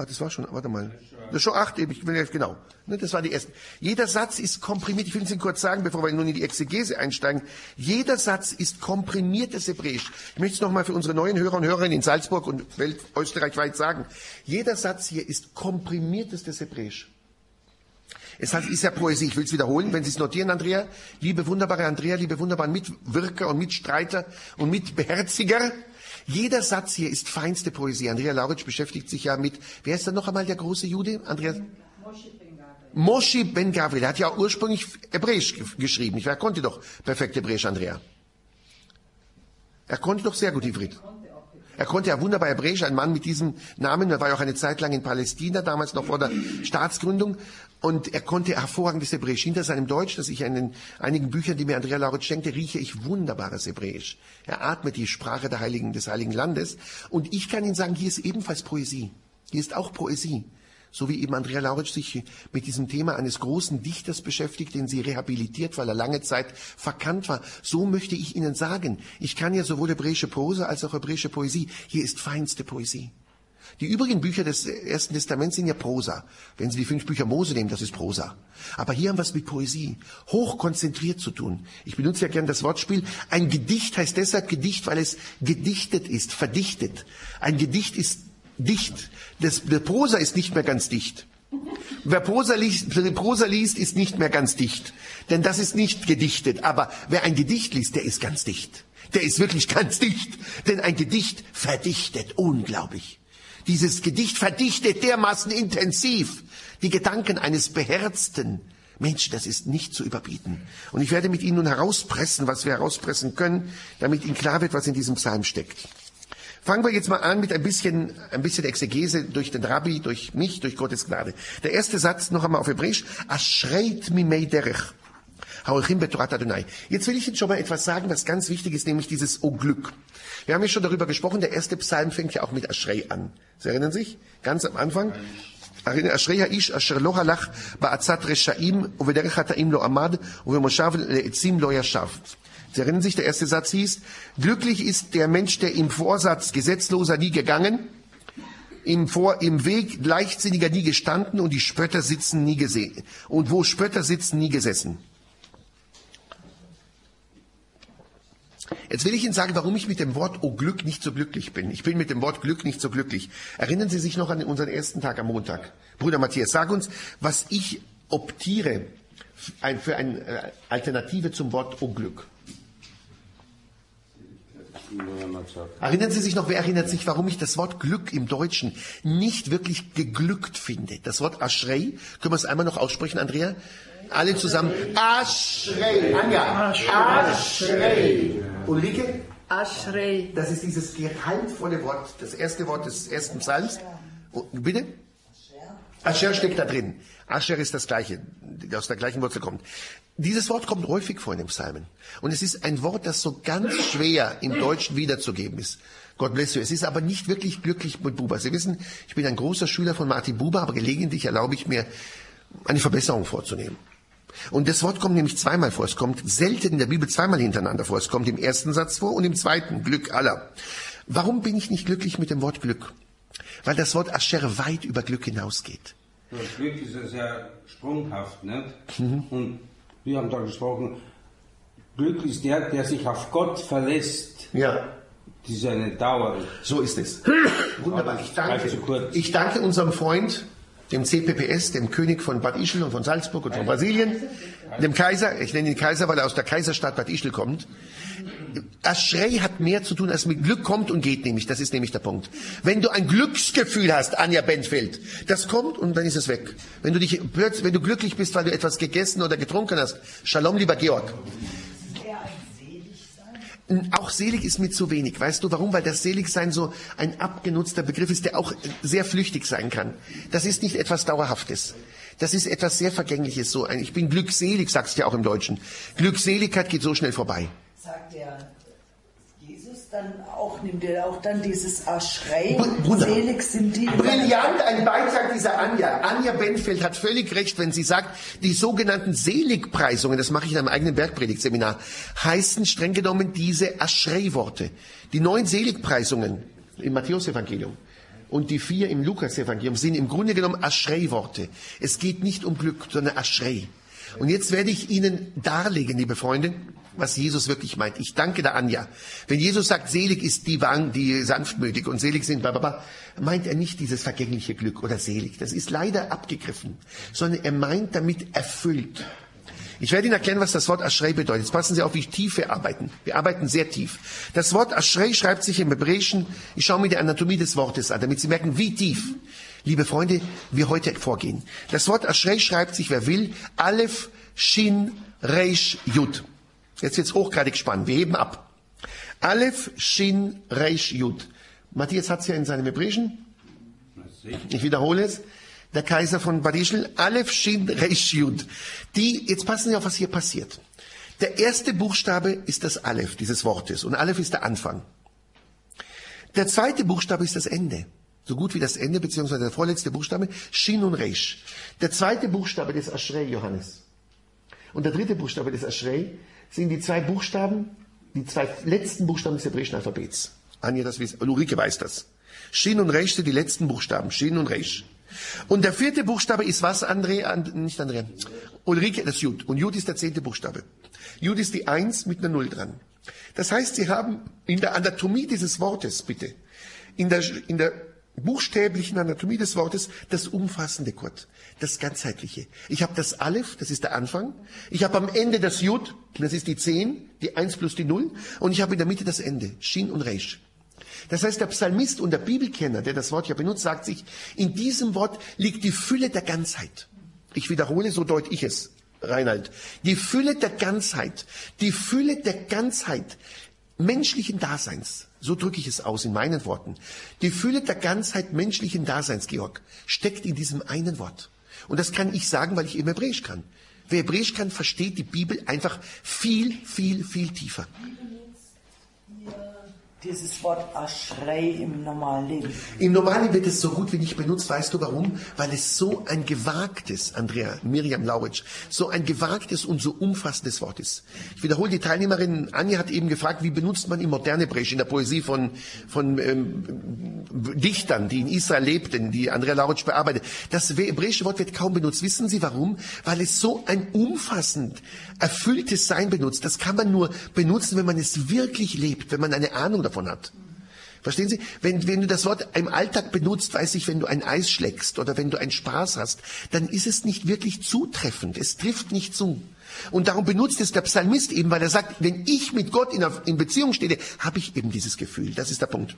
Ah, das war schon, warte mal. Das ist schon acht, ich will jetzt genau. Ne, das war die erste. Jeder Satz ist komprimiert, ich will es Ihnen kurz sagen, bevor wir nun in die Exegese einsteigen. Jeder Satz ist komprimiertes Hebräisch. Ich möchte es nochmal für unsere neuen Hörer und Hörerinnen in Salzburg und Welt, österreichweit sagen. Jeder Satz hier ist komprimiertestes Hebräisch. Es heißt, ist ja Poesie. Ich will es wiederholen, wenn Sie es notieren, Andrea. Liebe wunderbare Andrea, liebe wunderbaren Mitwirker und Mitstreiter und Mitbeherziger. Jeder Satz hier ist feinste Poesie. Andrea Lauritsch beschäftigt sich ja mit, wer ist da noch einmal der große Jude? Andrea? Moshe Ben Gavriel. Er hat ja ursprünglich Hebräisch ge- geschrieben. Ich, er konnte doch perfekt Hebräisch, Andrea. Er konnte doch sehr gut Ivrit. Er konnte ja wunderbar Hebräisch, ein Mann mit diesem Namen. Er war ja auch eine Zeit lang in Palästina, damals noch vor der Staatsgründung. Und er konnte hervorragendes Hebräisch. Hinter seinem Deutsch, das ich in den einigen Büchern, die mir Andrea Lauritz schenkte, rieche ich wunderbares Hebräisch. Er atmet die Sprache der Heiligen, des Heiligen Landes. Und ich kann Ihnen sagen, hier ist ebenfalls Poesie. Hier ist auch Poesie. So wie eben Andrea Lauritsch sich mit diesem Thema eines großen Dichters beschäftigt, den sie rehabilitiert, weil er lange Zeit verkannt war. So möchte ich Ihnen sagen, ich kann ja sowohl hebräische Prose als auch hebräische Poesie. Hier ist feinste Poesie. Die übrigen Bücher des Ersten Testaments sind ja Prosa. Wenn Sie die fünf Bücher Mose nehmen, das ist Prosa. Aber hier haben wir es mit Poesie, hochkonzentriert zu tun. Ich benutze ja gern das Wortspiel. Ein Gedicht heißt deshalb Gedicht, weil es gedichtet ist, verdichtet. Ein Gedicht ist dicht. Das, der Prosa ist nicht mehr ganz dicht. Wer Prosa liest, Prosa liest, ist nicht mehr ganz dicht. Denn das ist nicht gedichtet. Aber wer ein Gedicht liest, der ist ganz dicht. Der ist wirklich ganz dicht. Denn ein Gedicht verdichtet unglaublich. Dieses Gedicht verdichtet dermaßen intensiv die Gedanken eines beherzten Menschen. Das ist nicht zu überbieten. Und ich werde mit Ihnen nun herauspressen, was wir herauspressen können, damit Ihnen klar wird, was in diesem Psalm steckt. Fangen wir jetzt mal an mit ein bisschen, ein bisschen Exegese durch den Rabbi, durch mich, durch Gottes Gnade. Der erste Satz noch einmal auf Hebräisch. Aschreit mimei derech. Haolchim betorat Adonai. Jetzt will ich Ihnen schon mal etwas sagen, was ganz wichtig ist, nämlich dieses O Glück. Wir haben ja schon darüber gesprochen, der erste Psalm fängt ja auch mit Aschrei an. Sie erinnern sich? Ganz am Anfang. אשרי האיש אשר לא הלך בעצת רשעים ובדרך חטאים לא עמד ובמושב לעצים לא ישב. Sie erinnern sich, der erste Satz hieß, glücklich ist der Mensch, der im Vorsatz Gesetzloser nie gegangen, im, Vor, im Weg Leichtsinniger nie gestanden und die Spötter sitzen nie gesehen. Und wo Spötter sitzen, nie gesessen. Jetzt will ich Ihnen sagen, warum ich mit dem Wort O Glück nicht so glücklich bin. Ich bin mit dem Wort Glück nicht so glücklich. Erinnern Sie sich noch an unseren ersten Tag am Montag. Bruder Matthias, sag uns, was ich optiere für eine äh, Alternative zum Wort O Glück. Erinnern Sie sich noch, wer erinnert sich, warum ich das Wort Glück im Deutschen nicht wirklich geglückt finde? Das Wort Aschrei, können wir es einmal noch aussprechen, Andrea? Alle zusammen. Aschrei. Anja. Aschrei. Ulrike? Aschrei. Das ist dieses gehaltvolle Wort, das erste Wort des ersten Psalms. Oh, bitte? Asher steckt da drin. Asher ist das Gleiche, aus der gleichen Wurzel kommt. Dieses Wort kommt häufig vor in den Psalmen. Und es ist ein Wort, das so ganz schwer im Deutschen wiederzugeben ist. Gott bless you. Es ist aber nicht wirklich glücklich mit Buber. Sie wissen, ich bin ein großer Schüler von Martin Buber, aber gelegentlich erlaube ich mir, eine Verbesserung vorzunehmen. Und das Wort kommt nämlich zweimal vor. Es kommt selten in der Bibel zweimal hintereinander vor. Es kommt im ersten Satz vor und im zweiten, Glück aller. Warum bin ich nicht glücklich mit dem Wort Glück? Weil das Wort Ascher weit über Glück hinausgeht. Das Glück ist ja sehr sprunghaft, nicht? Mhm. Und wir haben da gesprochen, Glück ist der, der sich auf Gott verlässt. Ja. Das ist eine Dauer. So ist es. Wunderbar. Ich danke, ich danke unserem Freund, dem CPPS, dem König von Bad Ischl und von Salzburg und von Brasilien, dem Kaiser, ich nenne ihn Kaiser, weil er aus der Kaiserstadt Bad Ischl kommt. Aschrei hat mehr zu tun, als mit Glück kommt und geht nämlich. Das ist nämlich der Punkt. Wenn du ein Glücksgefühl hast, Anja Benfeld, das kommt und dann ist es weg. Wenn du dich plötzlich, wenn du glücklich bist, weil du etwas gegessen oder getrunken hast, Shalom, lieber Georg. Auch selig ist mir zu wenig. Weißt du warum? Weil das Seligsein so ein abgenutzter Begriff ist, der auch sehr flüchtig sein kann. Das ist nicht etwas Dauerhaftes. Das ist etwas sehr Vergängliches. So ein, ich bin glückselig, sagst du ja auch im Deutschen. Glückseligkeit geht so schnell vorbei. Sagt der dann auch, nimmt er auch dann dieses Aschrei? Selig sind die. Brillant, ein Beitrag dieser Anja. Anja Benfeld hat völlig recht, wenn sie sagt, die sogenannten Seligpreisungen, das mache ich in einem eigenen Bergpredigtseminar, heißen streng genommen diese Aschrei-Worte. Die neun Seligpreisungen im Matthäusevangelium und die vier im Lukas-Evangelium sind im Grunde genommen Aschrei-Worte. Es geht nicht um Glück, sondern Aschrei. Und jetzt werde ich Ihnen darlegen, liebe Freunde, was Jesus wirklich meint. Ich danke der Anja. Wenn Jesus sagt, selig ist die Wang, die sanftmütig und selig sind, blablabla, meint er nicht dieses vergängliche Glück oder selig. Das ist leider abgegriffen, sondern er meint damit erfüllt. Ich werde Ihnen erklären, was das Wort Aschrei bedeutet. Jetzt passen Sie auf, wie tief wir arbeiten. Wir arbeiten sehr tief. Das Wort Aschrei schreibt sich im Hebräischen, ich schaue mir die Anatomie des Wortes an, damit Sie merken, wie tief, liebe Freunde, wir heute vorgehen. Das Wort Aschrei schreibt sich, wer will, Aleph, Shin, Reish, Yud. Jetzt wird's hochgradig spannend. Wir heben ab. Aleph, Shin, Reish, Yud. Matthias hat es ja in seinem Hebräischen. Ich wiederhole es. Der Kaiser von Badischl, Aleph, Shin, Reish, Yud. Die, jetzt passen Sie auf, was hier passiert. Der erste Buchstabe ist das Aleph dieses Wortes. Und Aleph ist der Anfang. Der zweite Buchstabe ist das Ende. So gut wie das Ende, beziehungsweise der vorletzte Buchstabe, Shin und Reish. Der zweite Buchstabe des Aschrei, Johannes. Und der dritte Buchstabe des Aschrei sind die zwei Buchstaben, die zwei letzten Buchstaben des hebräischen Alphabets. Anja, das weiß, Ulrike weiß das. Shin und Resh sind die letzten Buchstaben. Shin und Resh. Und der vierte Buchstabe ist was, André, and, nicht André, Ulrike, das Jud. Und Jud ist der zehnte Buchstabe. Jud ist die Eins mit einer Null dran. Das heißt, Sie haben in der Anatomie dieses Wortes, bitte, in der, in der buchstäblichen Anatomie des Wortes das umfassende Kurt, das ganzheitliche. Ich habe das Aleph, das ist der Anfang. Ich habe am Ende das Jud, das ist die 10, die 1 plus die 0. Und ich habe in der Mitte das Ende, Shin und Reish. Das heißt, der Psalmist und der Bibelkenner, der das Wort ja benutzt, sagt sich, in diesem Wort liegt die Fülle der Ganzheit. Ich wiederhole, so deut ich es, Reinhard. Die Fülle der Ganzheit, die Fülle der Ganzheit menschlichen Daseins. So drücke ich es aus in meinen Worten. Die Fülle der Ganzheit menschlichen Daseins, Georg, steckt in diesem einen Wort. Und das kann ich sagen, weil ich eben Hebräisch kann. Wer Hebräisch kann, versteht die Bibel einfach viel, viel, viel tiefer dieses Wort Aschrei im normalen Leben? Im normalen wird es so gut wie nicht benutzt. Weißt du warum? Weil es so ein gewagtes, Andrea, Miriam Lauritsch, so ein gewagtes und so umfassendes Wort ist. Ich wiederhole, die Teilnehmerin Anja hat eben gefragt, wie benutzt man im moderne Hebräisch, in der Poesie von, von ähm, Dichtern, die in Israel lebten, die Andrea Lauritsch bearbeitet. Das hebräische Wort wird kaum benutzt. Wissen Sie warum? Weil es so ein umfassend erfülltes Sein benutzt. Das kann man nur benutzen, wenn man es wirklich lebt, wenn man eine Ahnung davon hat. Verstehen Sie? Wenn, wenn du das Wort im Alltag benutzt, weiß ich, wenn du ein Eis schlägst oder wenn du einen Spaß hast, dann ist es nicht wirklich zutreffend. Es trifft nicht zu. Und darum benutzt es der Psalmist eben, weil er sagt, wenn ich mit Gott in, in Beziehung stehe, habe ich eben dieses Gefühl. Das ist der Punkt.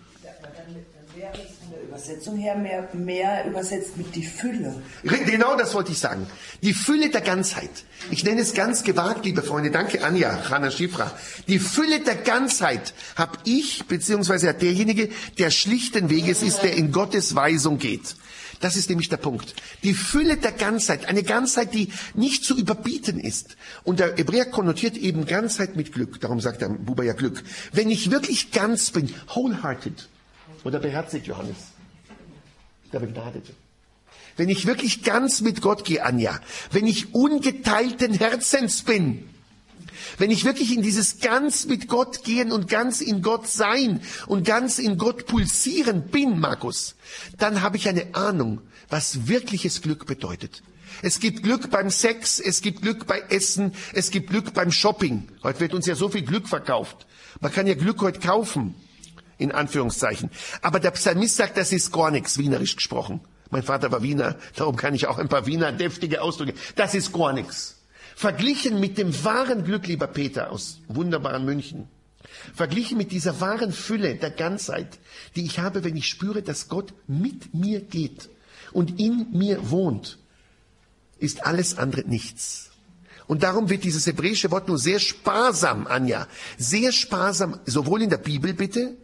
Übersetzung her mehr, mehr übersetzt mit die Fülle. Genau das wollte ich sagen. Die Fülle der Ganzheit. Ich nenne es ganz gewagt, liebe Freunde. Danke, Anja, Hanna Schifra. Die Fülle der Ganzheit habe ich, beziehungsweise hat derjenige, der schlichten Weges ist, der in Gottes Weisung geht. Das ist nämlich der Punkt. Die Fülle der Ganzheit, eine Ganzheit, die nicht zu überbieten ist. Und der Hebräer konnotiert eben Ganzheit mit Glück. Darum sagt der Buber ja Glück. Wenn ich wirklich ganz bin, wholehearted, oder beherzigt Johannes, der Begnadete. Wenn ich wirklich ganz mit Gott gehe, Anja, wenn ich ungeteilten Herzens bin, wenn ich wirklich in dieses ganz mit Gott gehen und ganz in Gott sein und ganz in Gott pulsieren bin, Markus, dann habe ich eine Ahnung, was wirkliches Glück bedeutet. Es gibt Glück beim Sex, es gibt Glück bei Essen, es gibt Glück beim Shopping. Heute wird uns ja so viel Glück verkauft. Man kann ja Glück heute kaufen, in Anführungszeichen. Aber der Psalmist sagt, das ist gar nichts, wienerisch gesprochen. Mein Vater war Wiener, darum kann ich auch ein paar Wiener deftige Ausdrücke. Das ist gar nichts. Verglichen mit dem wahren Glück, lieber Peter aus wunderbaren München, verglichen mit dieser wahren Fülle der Ganzheit, die ich habe, wenn ich spüre, dass Gott mit mir geht und in mir wohnt, ist alles andere nichts. Und darum wird dieses hebräische Wort nur sehr sparsam, Anja, sehr sparsam, sowohl in der Bibel bitte,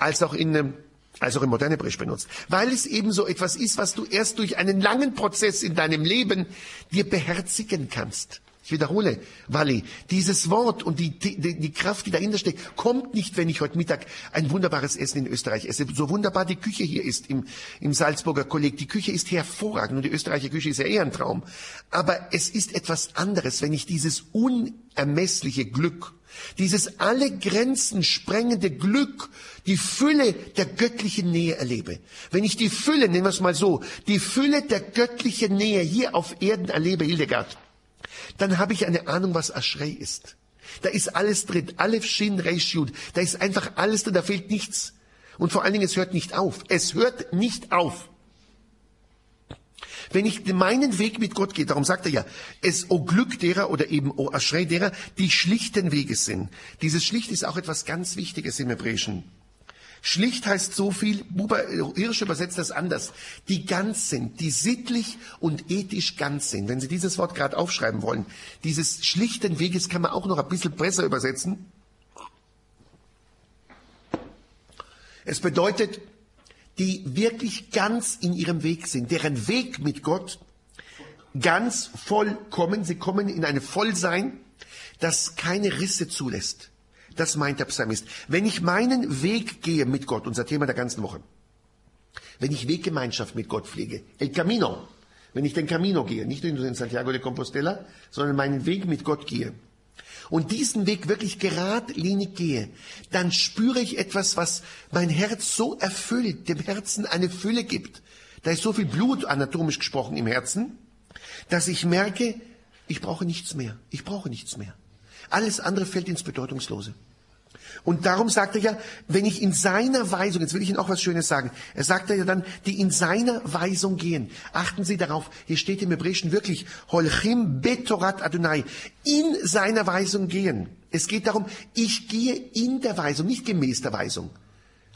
als auch in einem als auch im moderne Hebräisch benutzt, weil es eben so etwas ist, was du erst durch einen langen Prozess in deinem Leben dir beherzigen kannst. Ich wiederhole, Wally, dieses Wort und die, die, die Kraft, die dahinter steckt, kommt nicht, wenn ich heute Mittag ein wunderbares Essen in Österreich esse. So wunderbar die Küche hier ist im, im Salzburger Kolleg. Die Küche ist hervorragend und die österreichische Küche ist ja eher ein Traum. Aber es ist etwas anderes, wenn ich dieses unermessliche Glück dieses alle Grenzen sprengende Glück, die Fülle der göttlichen Nähe erlebe. Wenn ich die Fülle, nennen wir es mal so, die Fülle der göttlichen Nähe hier auf Erden erlebe, Hildegard, dann habe ich eine Ahnung, was Aschrei ist. Da ist alles drin, Aleph, Shin, Reish, Yud. Da ist einfach alles drin, da fehlt nichts. Und vor allen Dingen, es hört nicht auf. Es hört nicht auf. Wenn ich meinen Weg mit Gott gehe, darum sagt er ja, es, o Glück derer oder eben o Aschrei derer, die schlichten Weges sind. Dieses schlicht ist auch etwas ganz Wichtiges im Hebräischen. Schlicht heißt so viel, Buber Hirsch übersetzt das anders, die ganz sind, die sittlich und ethisch ganz sind. Wenn Sie dieses Wort gerade aufschreiben wollen, dieses schlichten Weges kann man auch noch ein bisschen besser übersetzen. Es bedeutet die wirklich ganz in ihrem Weg sind, deren Weg mit Gott ganz vollkommen, sie kommen in eine Vollsein, das keine Risse zulässt. Das meint der Psalmist. Wenn ich meinen Weg gehe mit Gott, unser Thema der ganzen Woche, wenn ich Weggemeinschaft mit Gott pflege, El Camino, wenn ich den Camino gehe, nicht nur in Santiago de Compostela, sondern meinen Weg mit Gott gehe, und diesen Weg wirklich geradlinig gehe, dann spüre ich etwas, was mein Herz so erfüllt, dem Herzen eine Fülle gibt. Da ist so viel Blut, anatomisch gesprochen, im Herzen, dass ich merke, ich brauche nichts mehr. Ich brauche nichts mehr. Alles andere fällt ins Bedeutungslose. Und darum sagt er ja, wenn ich in seiner Weisung, jetzt will ich Ihnen auch was Schönes sagen, er sagt ja dann, die in seiner Weisung gehen. Achten Sie darauf, hier steht im Hebräischen wirklich, Holchim betorat Adonai, in seiner Weisung gehen. Es geht darum, ich gehe in der Weisung, nicht gemäß der Weisung.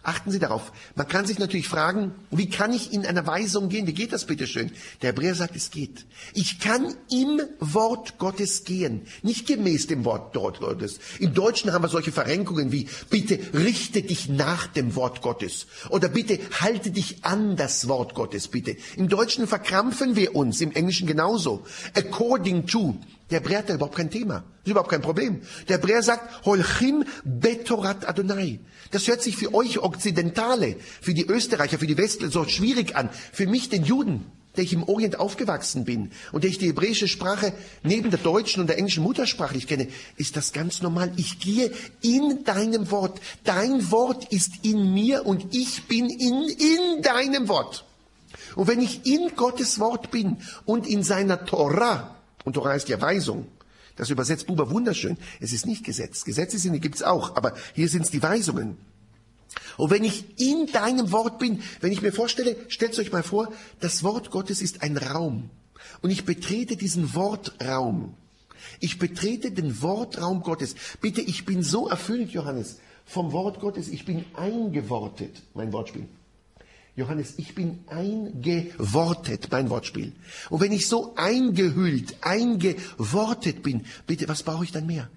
Achten Sie darauf. Man kann sich natürlich fragen, wie kann ich in einer Weisung gehen? Wie geht das bitte schön? Der Hebräer sagt, es geht. Ich kann im Wort Gottes gehen, nicht gemäß dem Wort Gottes. Im Deutschen haben wir solche Verrenkungen wie, bitte richte dich nach dem Wort Gottes. Oder bitte halte dich an das Wort Gottes, bitte. Im Deutschen verkrampfen wir uns, im Englischen genauso. According to. Der Hebräer hat da überhaupt kein Thema. Das ist überhaupt kein Problem. Der Hebräer sagt, Holchim betorat Adonai. Das hört sich für euch Okzidentale, für die Österreicher, für die Westler so schwierig an. Für mich, den Juden, der ich im Orient aufgewachsen bin und der ich die hebräische Sprache neben der deutschen und der englischen Muttersprachlich kenne, ist das ganz normal. Ich gehe in deinem Wort. Dein Wort ist in mir und ich bin in, in deinem Wort. Und wenn ich in Gottes Wort bin und in seiner Torah, und Torah heißt ja Weisung. Das übersetzt Buber wunderschön. Es ist nicht Gesetz. Gesetze sind, gibt es auch, aber hier sind es die Weisungen. Und wenn ich in deinem Wort bin, wenn ich mir vorstelle, stellt euch mal vor, das Wort Gottes ist ein Raum. Und ich betrete diesen Wortraum. Ich betrete den Wortraum Gottes. Bitte, ich bin so erfüllt, Johannes, vom Wort Gottes. Ich bin eingewortet, mein Wortspiel. Johannes, ich bin eingewortet, mein Wortspiel. Und wenn ich so eingehüllt, eingewortet bin, bitte, was brauche ich dann mehr?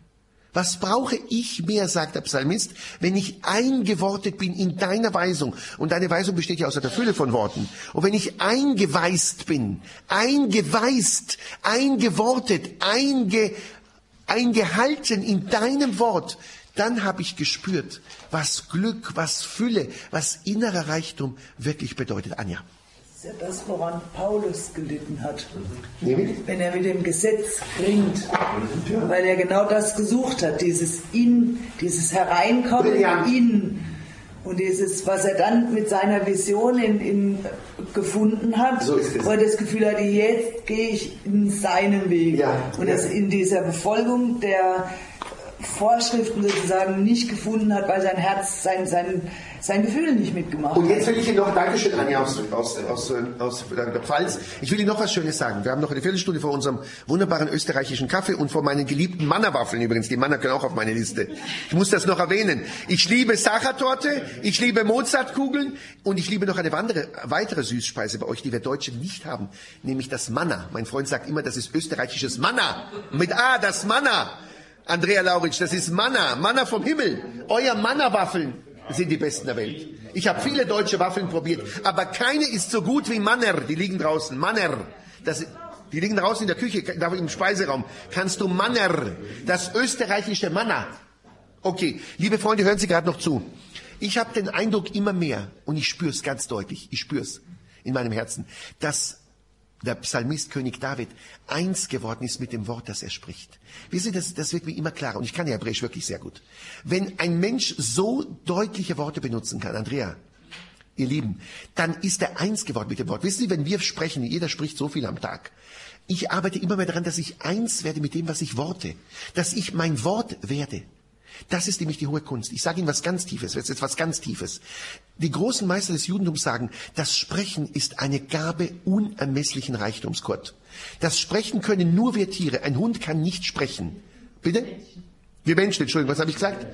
Was brauche ich mehr, sagt der Psalmist, wenn ich eingewortet bin in deiner Weisung? Und deine Weisung besteht ja aus der Fülle von Worten. Und wenn ich eingeweist bin, eingeweist, eingewortet, einge, eingehalten in deinem Wort, dann habe ich gespürt, was Glück, was Fülle, was innerer Reichtum wirklich bedeutet. Anja. Das ist ja das, woran Paulus gelitten hat. Wenn er mit dem Gesetz ringt. Weil er genau das gesucht hat, dieses In, dieses Hereinkommen in. Und dieses, was er dann mit seiner Vision in, in gefunden hat, so wo er das Gefühl hatte, jetzt gehe ich in seinen Weg. Ja, und ja. das in dieser Befolgung der Vorschriften sozusagen nicht gefunden hat, weil sein Herz sein, sein, sein Gefühl nicht mitgemacht Und hat. jetzt will ich Ihnen noch, Dankeschön, Anja aus, aus, aus, aus der Pfalz. Ich will Ihnen noch was Schönes sagen. Wir haben noch eine Viertelstunde vor unserem wunderbaren österreichischen Kaffee und vor meinen geliebten Mannerwaffeln übrigens. Die Manner können auch auf meine Liste. Ich muss das noch erwähnen. Ich liebe Sachertorte, ich liebe Mozartkugeln und ich liebe noch eine weitere, weitere Süßspeise bei euch, die wir Deutschen nicht haben, nämlich das Manna. Mein Freund sagt immer, das ist österreichisches Manna. Mit A, das Manna. Andrea Lauritsch, das ist Manna, Manna vom Himmel. Euer Manna-Waffeln sind die besten der Welt. Ich habe viele deutsche Waffeln probiert, aber keine ist so gut wie Manner. Die liegen draußen. Manner. Das, die liegen draußen in der Küche, im Speiseraum. Kannst du Manner, das österreichische Manna. Okay, liebe Freunde, hören Sie gerade noch zu. Ich habe den Eindruck immer mehr, und ich spüre es ganz deutlich, ich spüre es in meinem Herzen, dass der Psalmist König David eins geworden ist mit dem Wort, das er spricht. Wissen Sie, das, das wird mir immer klarer und ich kann Hebräisch wirklich sehr gut. Wenn ein Mensch so deutliche Worte benutzen kann, Andrea, ihr Lieben, dann ist er eins geworden mit dem Wort. Wissen Sie, wenn wir sprechen, jeder spricht so viel am Tag. Ich arbeite immer mehr daran, dass ich eins werde mit dem, was ich worte. Dass ich mein Wort werde. Das ist nämlich die hohe Kunst. Ich sage Ihnen was ganz Tiefes, jetzt etwas ganz Tiefes. Die großen Meister des Judentums sagen, das Sprechen ist eine Gabe unermesslichen Reichtums, Kurt. Das Sprechen können nur wir Tiere. Ein Hund kann nicht sprechen. Bitte? Wir Menschen, Entschuldigung, was habe ich gesagt?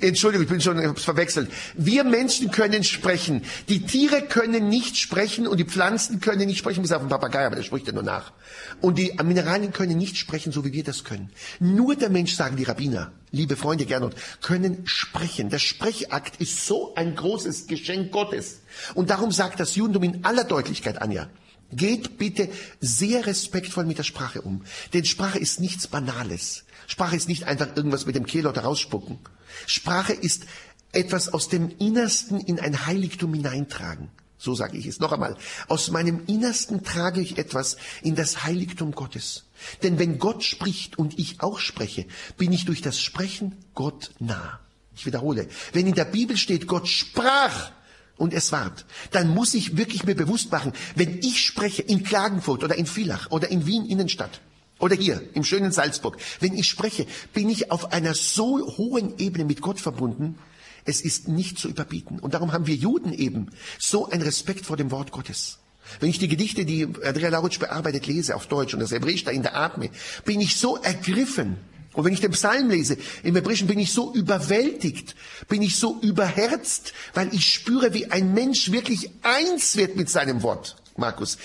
Entschuldigung, ich bin schon verwechselt. Wir Menschen können sprechen. Die Tiere können nicht sprechen und die Pflanzen können nicht sprechen, bis auf den Papagei, aber der spricht ja nur nach. Und die Mineralien können nicht sprechen, so wie wir das können. Nur der Mensch, sagen die Rabbiner, liebe Freunde Gernot, können sprechen. Der Sprechakt ist so ein großes Geschenk Gottes. Und darum sagt das Judentum in aller Deutlichkeit, Anja, Geht bitte sehr respektvoll mit der Sprache um. Denn Sprache ist nichts Banales. Sprache ist nicht einfach irgendwas mit dem Kehlauter rausspucken. Sprache ist etwas aus dem Innersten in ein Heiligtum hineintragen. So sage ich es noch einmal. Aus meinem Innersten trage ich etwas in das Heiligtum Gottes. Denn wenn Gott spricht und ich auch spreche, bin ich durch das Sprechen Gott nah. Ich wiederhole. Wenn in der Bibel steht, Gott sprach, und es ward, dann muss ich wirklich mir bewusst machen, wenn ich spreche in Klagenfurt oder in Villach oder in Wien Innenstadt oder hier im schönen Salzburg, wenn ich spreche, bin ich auf einer so hohen Ebene mit Gott verbunden, es ist nicht zu überbieten. Und darum haben wir Juden eben so einen Respekt vor dem Wort Gottes. Wenn ich die Gedichte, die Andrea Lauritsch bearbeitet, lese auf Deutsch und das Hebräisch da in der Atme, bin ich so ergriffen, und wenn ich den Psalm lese, im Hebräischen bin ich so überwältigt, bin ich so überherzt, weil ich spüre, wie ein Mensch wirklich eins wird mit seinem Wort, Markus.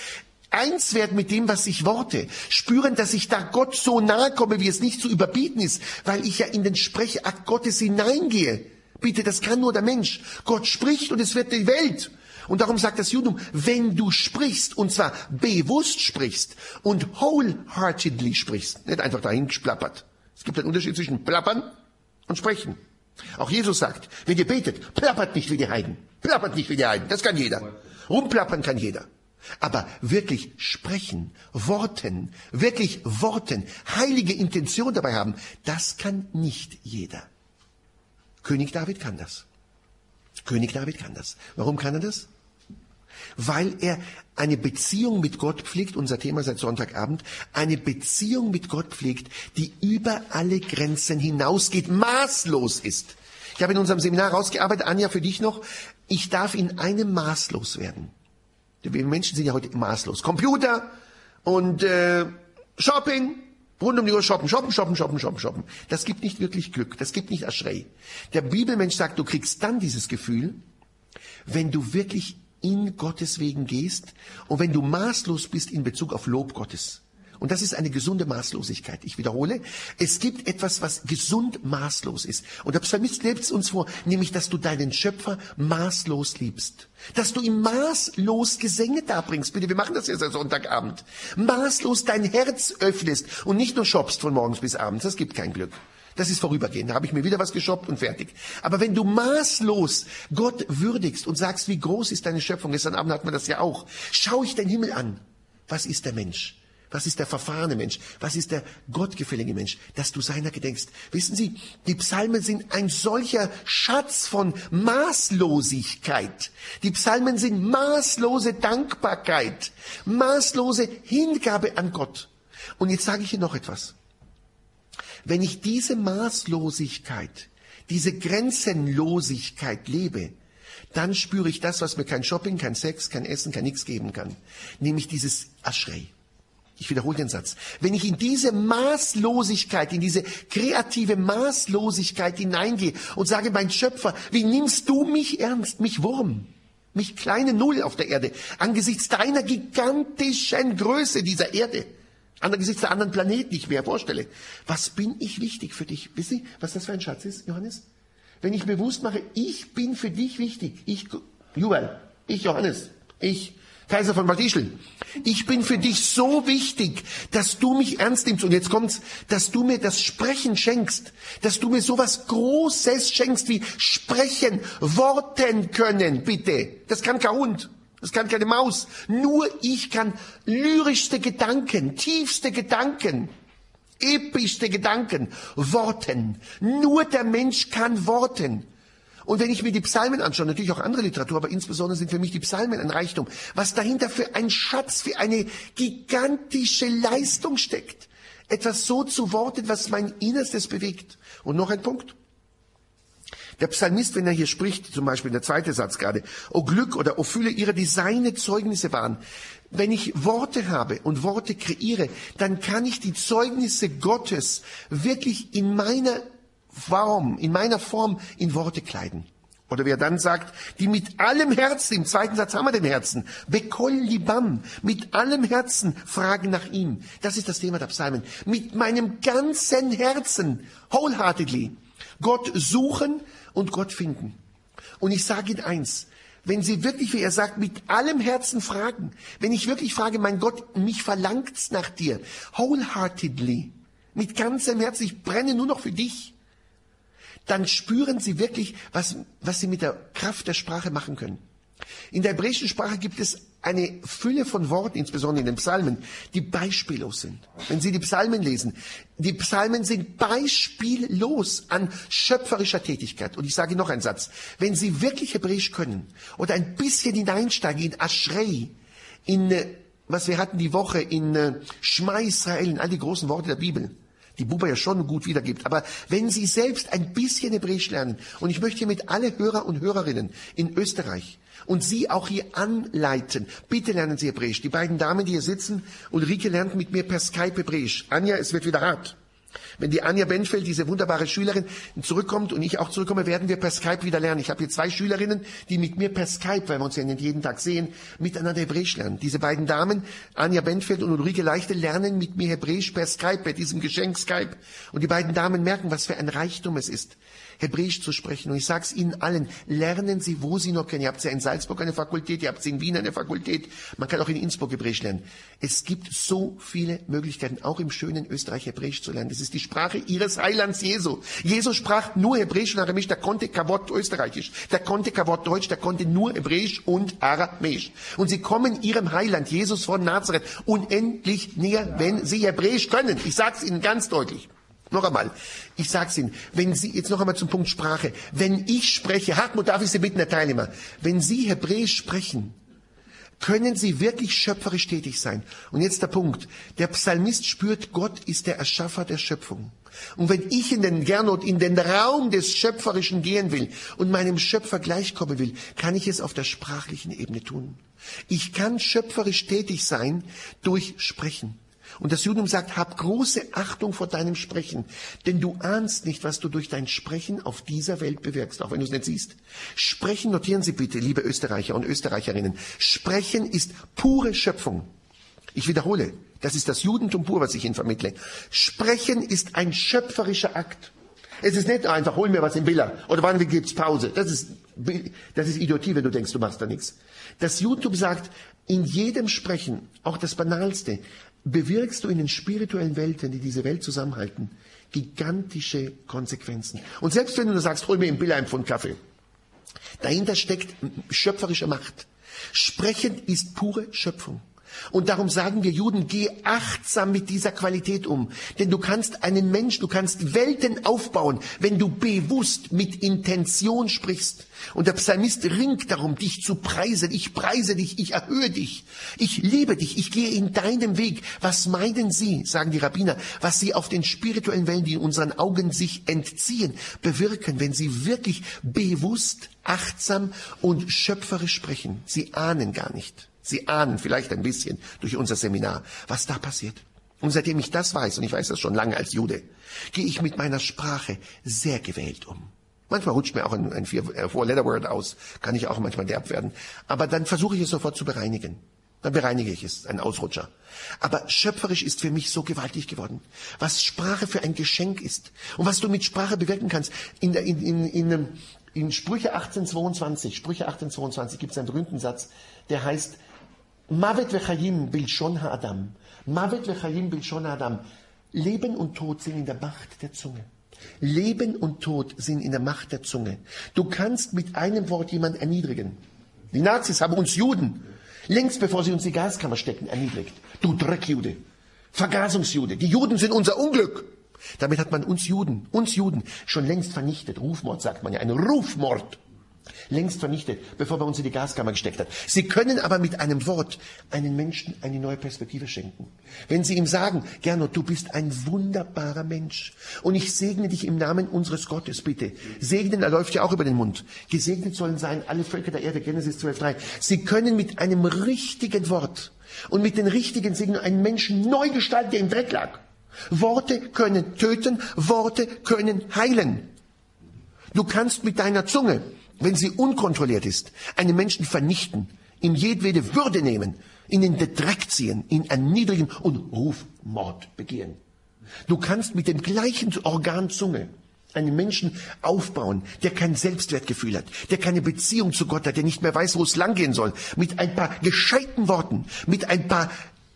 Eins wird mit dem, was ich worte. Spüren, dass ich da Gott so nahe komme, wie es nicht zu überbieten ist, weil ich ja in den Sprechakt Gottes hineingehe. Bitte, das kann nur der Mensch. Gott spricht und es wird die Welt. Und darum sagt das Judentum, wenn du sprichst, und zwar bewusst sprichst und wholeheartedly sprichst, nicht einfach dahin splappert, es gibt einen Unterschied zwischen plappern und sprechen. Auch Jesus sagt, wenn ihr betet, plappert nicht wie die Heiden. Plappert nicht wie die Heiden. Das kann jeder. Rumplappern kann jeder. Aber wirklich sprechen, Worten, wirklich Worten, heilige Intention dabei haben, das kann nicht jeder. König David kann das. König David kann das. Warum kann er das? Weil er eine Beziehung mit Gott pflegt, unser Thema seit Sonntagabend, eine Beziehung mit Gott pflegt, die über alle Grenzen hinausgeht, maßlos ist. Ich habe in unserem Seminar rausgearbeitet, Anja, für dich noch, ich darf in einem maßlos werden. Wir Menschen sind ja heute maßlos. Computer und äh, Shopping, rund um die Uhr shoppen, shoppen, shoppen, shoppen, shoppen, shoppen. Das gibt nicht wirklich Glück, das gibt nicht Aschrei. Der Bibelmensch sagt, du kriegst dann dieses Gefühl, wenn du wirklich in Gottes Wegen gehst und wenn du maßlos bist in Bezug auf Lob Gottes Und das ist eine gesunde Maßlosigkeit. Ich wiederhole, es gibt etwas, was gesund maßlos ist. Und der Psalmist lebt uns vor, nämlich, dass du deinen Schöpfer maßlos liebst. Dass du ihm maßlos Gesänge darbringst. Bitte, wir machen das jetzt am Sonntagabend. Maßlos dein Herz öffnest und nicht nur shoppst von morgens bis abends. Das gibt kein Glück. Das ist vorübergehend. Da habe ich mir wieder was geshoppt und fertig. Aber wenn du maßlos Gott würdigst und sagst, wie groß ist deine Schöpfung, gestern Abend hatten wir das ja auch, schau ich den Himmel an. Was ist der Mensch? Was ist der verfahrene Mensch? Was ist der gottgefällige Mensch? Dass du seiner gedenkst. Wissen Sie, die Psalmen sind ein solcher Schatz von Maßlosigkeit. Die Psalmen sind maßlose Dankbarkeit, maßlose Hingabe an Gott. Und jetzt sage ich Ihnen noch etwas. Wenn ich diese Maßlosigkeit, diese Grenzenlosigkeit lebe, dann spüre ich das, was mir kein Shopping, kein Sex, kein Essen, kein nichts geben kann. Nämlich dieses Aschrei. Ich wiederhole den Satz. Wenn ich in diese Maßlosigkeit, in diese kreative Maßlosigkeit hineingehe und sage, mein Schöpfer, wie nimmst du mich ernst, mich Wurm, mich kleine Null auf der Erde, angesichts deiner gigantischen Größe dieser Erde, angesichts der anderen Planeten, ich mir vorstelle. Was bin ich wichtig für dich? Wissen Sie, was das für ein Schatz ist, Johannes? Wenn ich bewusst mache, ich bin für dich wichtig. Ich, Juwel, ich, Johannes, ich, Kaiser von Waldischl. Ich bin für dich so wichtig, dass du mich ernst nimmst. Und jetzt kommt's, dass du mir das Sprechen schenkst, dass du mir sowas Großes schenkst wie Sprechen, Worten können, bitte. Das kann kein Hund. Das kann keine Maus. Nur ich kann lyrischste Gedanken, tiefste Gedanken, epischste Gedanken, Worten. Nur der Mensch kann Worten. Und wenn ich mir die Psalmen anschaue, natürlich auch andere Literatur, aber insbesondere sind für mich die Psalmen ein Reichtum, was dahinter für ein Schatz, für eine gigantische Leistung steckt. Etwas so zu worten, was mein Innerstes bewegt. Und noch ein Punkt. Der Psalmist, wenn er hier spricht, zum Beispiel der zweite Satz gerade, O Glück oder O Fülle ihrer, die seine Zeugnisse waren. Wenn ich Worte habe und Worte kreiere, dann kann ich die Zeugnisse Gottes wirklich in meiner Form, in meiner Form in Worte kleiden. Oder wer dann sagt, die mit allem Herzen, im zweiten Satz haben wir den Herzen, Bekol libam, mit allem Herzen fragen nach ihm. Das ist das Thema der Psalmen. Mit meinem ganzen Herzen, wholeheartedly, Gott suchen, und Gott finden. Und ich sage Ihnen eins, wenn Sie wirklich, wie er sagt, mit allem Herzen fragen, wenn ich wirklich frage, mein Gott, mich verlangt's nach dir, wholeheartedly, mit ganzem Herzen, ich brenne nur noch für dich, dann spüren Sie wirklich, was, was Sie mit der Kraft der Sprache machen können. In der hebräischen Sprache gibt es eine Fülle von Worten, insbesondere in den Psalmen, die beispiellos sind. Wenn Sie die Psalmen lesen, die Psalmen sind beispiellos an schöpferischer Tätigkeit. Und ich sage noch einen Satz. Wenn Sie wirklich Hebräisch können oder ein bisschen hineinsteigen in Ashrei, in, äh, was wir hatten die Woche, in äh, Schma Israel, in all die großen Worte der Bibel, die Buba ja schon gut wiedergibt. Aber wenn Sie selbst ein bisschen Hebräisch lernen, und ich möchte hiermit alle Hörer und Hörerinnen in Österreich, und Sie auch hier anleiten. Bitte lernen Sie Hebräisch. Die beiden Damen, die hier sitzen, Ulrike lernt mit mir per Skype Hebräisch. Anja, es wird wieder hart. Wenn die Anja Benfeld, diese wunderbare Schülerin, zurückkommt und ich auch zurückkomme, werden wir per Skype wieder lernen. Ich habe hier zwei Schülerinnen, die mit mir per Skype, weil wir uns ja nicht jeden Tag sehen, miteinander Hebräisch lernen. Diese beiden Damen, Anja Benfeld und Ulrike Leichte, lernen mit mir Hebräisch per Skype, bei diesem Geschenk Skype. Und die beiden Damen merken, was für ein Reichtum es ist. Hebräisch zu sprechen. Und ich sage es Ihnen allen, lernen Sie, wo Sie noch können. Ihr habt ja in Salzburg eine Fakultät, ihr habt in Wien eine Fakultät, man kann auch in Innsbruck Hebräisch lernen. Es gibt so viele Möglichkeiten, auch im schönen Österreich Hebräisch zu lernen. Das ist die Sprache Ihres Heilands Jesu. Jesus sprach nur Hebräisch und Aramäisch, der konnte kein Wort Österreichisch, der konnte kein Wort Deutsch, der konnte nur Hebräisch und Aramäisch. Und Sie kommen Ihrem Heiland, Jesus von Nazareth, unendlich näher, wenn Sie Hebräisch können. Ich sage es Ihnen ganz deutlich. Noch einmal, ich sage es Ihnen, wenn Sie, jetzt noch einmal zum Punkt Sprache, wenn ich spreche, Hartmut, darf ich Sie bitten, Herr Teilnehmer, wenn Sie Hebräisch sprechen, können Sie wirklich schöpferisch tätig sein. Und jetzt der Punkt, der Psalmist spürt, Gott ist der Erschaffer der Schöpfung. Und wenn ich in den Gernot, in den Raum des Schöpferischen gehen will und meinem Schöpfer gleichkommen will, kann ich es auf der sprachlichen Ebene tun. Ich kann schöpferisch tätig sein durch Sprechen. Und das Judentum sagt, hab große Achtung vor deinem Sprechen, denn du ahnst nicht, was du durch dein Sprechen auf dieser Welt bewirkst, auch wenn du es nicht siehst. Sprechen, notieren Sie bitte, liebe Österreicher und Österreicherinnen, Sprechen ist pure Schöpfung. Ich wiederhole, Das ist das Judentum pur, was ich Ihnen vermittle. Sprechen ist ein schöpferischer Akt. Es ist nicht einfach, hol mir was im Biller oder wann gibt's Pause. Das ist, das ist Idiotie, wenn du denkst, du machst da nichts. Das Judentum sagt, in jedem Sprechen, auch das Banalste, bewirkst du in den spirituellen Welten, die diese Welt zusammenhalten, gigantische Konsequenzen. Und selbst wenn du sagst, hol mir im Biller ein Pfund Kaffee, dahinter steckt schöpferische Macht. Sprechen ist pure Schöpfung. Und darum sagen wir Juden, geh achtsam mit dieser Qualität um. Denn du kannst einen Mensch, du kannst Welten aufbauen, wenn du bewusst mit Intention sprichst. Und der Psalmist ringt darum, dich zu preisen. Ich preise dich, ich erhöhe dich. Ich liebe dich, ich gehe in deinem Weg. Was meinen Sie, sagen die Rabbiner, was Sie auf den spirituellen Wellen, die in unseren Augen sich entziehen, bewirken, wenn Sie wirklich bewusst, achtsam und schöpferisch sprechen? Sie ahnen gar nicht. Sie ahnen vielleicht ein bisschen durch unser Seminar, was da passiert. Und seitdem ich das weiß, und ich weiß das schon lange als Jude, gehe ich mit meiner Sprache sehr gewählt um. Manchmal rutscht mir auch ein, ein äh, Four-Letter-Word aus, kann ich auch manchmal derb werden. Aber dann versuche ich es sofort zu bereinigen. Dann bereinige ich es, ein Ausrutscher. Aber schöpferisch ist für mich so gewaltig geworden. Was Sprache für ein Geschenk ist und was du mit Sprache bewirken kannst. In, in, in, in, in Sprüche 1822, Sprüche 1822 gibt es einen berühmten Satz, der heißt, Mavet vechayim bilshon ha'adam. Mavet vechayim bilshon ha'adam. Leben und Tod sind in der Macht der Zunge. Leben und Tod sind in der Macht der Zunge. Du kannst mit einem Wort jemanden erniedrigen. Die Nazis haben uns Juden, längst bevor sie uns die Gaskammer stecken, erniedrigt. Du Dreckjude. Vergasungsjude. Die Juden sind unser Unglück. Damit hat man uns Juden, uns Juden schon längst vernichtet. Rufmord sagt man ja, ein Rufmord längst vernichtet, bevor man uns in die Gaskammer gesteckt hat. Sie können aber mit einem Wort einen Menschen eine neue Perspektive schenken. Wenn Sie ihm sagen, Gernot, du bist ein wunderbarer Mensch und ich segne dich im Namen unseres Gottes, bitte. Segnen, er läuft ja auch über den Mund. Gesegnet sollen sein alle Völker der Erde, Genesis 12.3. Sie können mit einem richtigen Wort und mit den richtigen Segnungen einen Menschen neu gestalten, der im Dreck lag. Worte können töten, Worte können heilen. Du kannst mit deiner Zunge wenn sie unkontrolliert ist, einen Menschen vernichten, ihm jedwede Würde nehmen, ihn in den Dreck ziehen, ihn erniedrigen und Rufmord begehen. Du kannst mit dem gleichen Organ Zunge einen Menschen aufbauen, der kein Selbstwertgefühl hat, der keine Beziehung zu Gott hat, der nicht mehr weiß, wo es langgehen soll, mit ein paar gescheiten Worten, mit ein paar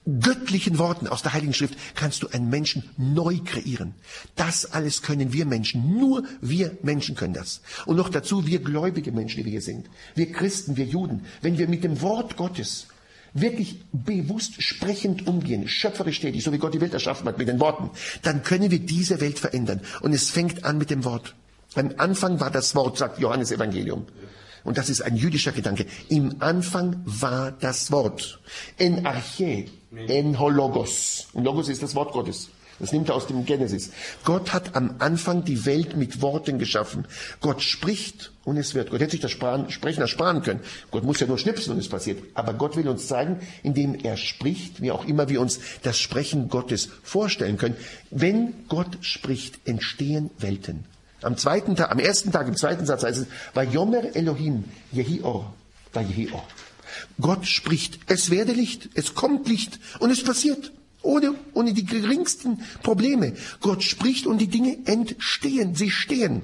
göttlichen Worten aus der Heiligen Schrift kannst du einen Menschen neu kreieren. Das alles können wir Menschen. Nur wir Menschen können das. Und noch dazu wir gläubige Menschen, die wir hier sind. Wir Christen, wir Juden. Wenn wir mit dem Wort Gottes wirklich bewusst sprechend umgehen, schöpferisch tätig, so wie Gott die Welt erschaffen hat mit den Worten, dann können wir diese Welt verändern. Und es fängt an mit dem Wort. Am Anfang war das Wort, sagt Johannes Evangelium. Und das ist ein jüdischer Gedanke. Im Anfang war das Wort. En Arche, en Hologos. Und Logos ist das Wort Gottes. Das nimmt er aus dem Genesis. Gott hat am Anfang die Welt mit Worten geschaffen. Gott spricht und es wird. Gott hätte sich das Sprechen ersparen können. Gott muss ja nur schnipsen und es passiert. Aber Gott will uns zeigen, indem er spricht, wie auch immer wir uns das Sprechen Gottes vorstellen können. Wenn Gott spricht, entstehen Welten. Am zweiten Tag, am ersten Tag, im zweiten Satz heißt es, Vayomer Elohim Yehior, Yehior. Gott spricht, es werde Licht, es kommt Licht und es passiert. Ohne, ohne die geringsten Probleme. Gott spricht und die Dinge entstehen, sie stehen.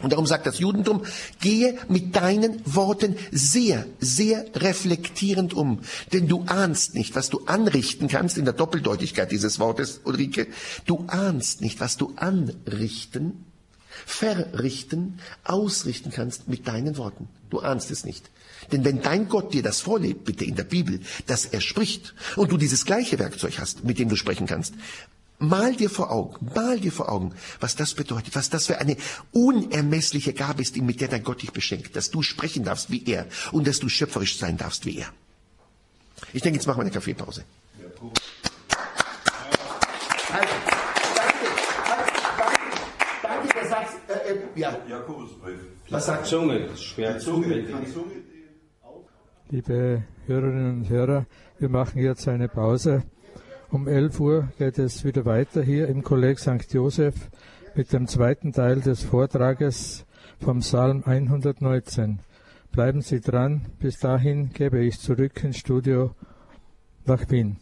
Und darum sagt das Judentum, gehe mit deinen Worten sehr, sehr reflektierend um. Denn du ahnst nicht, was du anrichten kannst in der Doppeldeutigkeit dieses Wortes, Ulrike. Du ahnst nicht, was du anrichten verrichten, ausrichten kannst mit deinen Worten. Du ahnst es nicht. Denn wenn dein Gott dir das vorlebt, bitte in der Bibel, dass er spricht und du dieses gleiche Werkzeug hast, mit dem du sprechen kannst, mal dir vor Augen, mal dir vor Augen, was das bedeutet, was das für eine unermessliche Gabe ist, mit der dein Gott dich beschenkt, dass du sprechen darfst wie er und dass du schöpferisch sein darfst wie er. Ich denke, jetzt machen wir eine Kaffeepause. Ja. Jakobusbrief. Was sagt Zunge? Schwer Zunge. Liebe Hörerinnen und Hörer, wir machen jetzt eine Pause. Um 11 Uhr geht es wieder weiter hier im Kolleg St. Joseph mit dem zweiten Teil des Vortrages vom Psalm 119. Bleiben Sie dran. Bis dahin gebe ich zurück ins Studio nach Wien.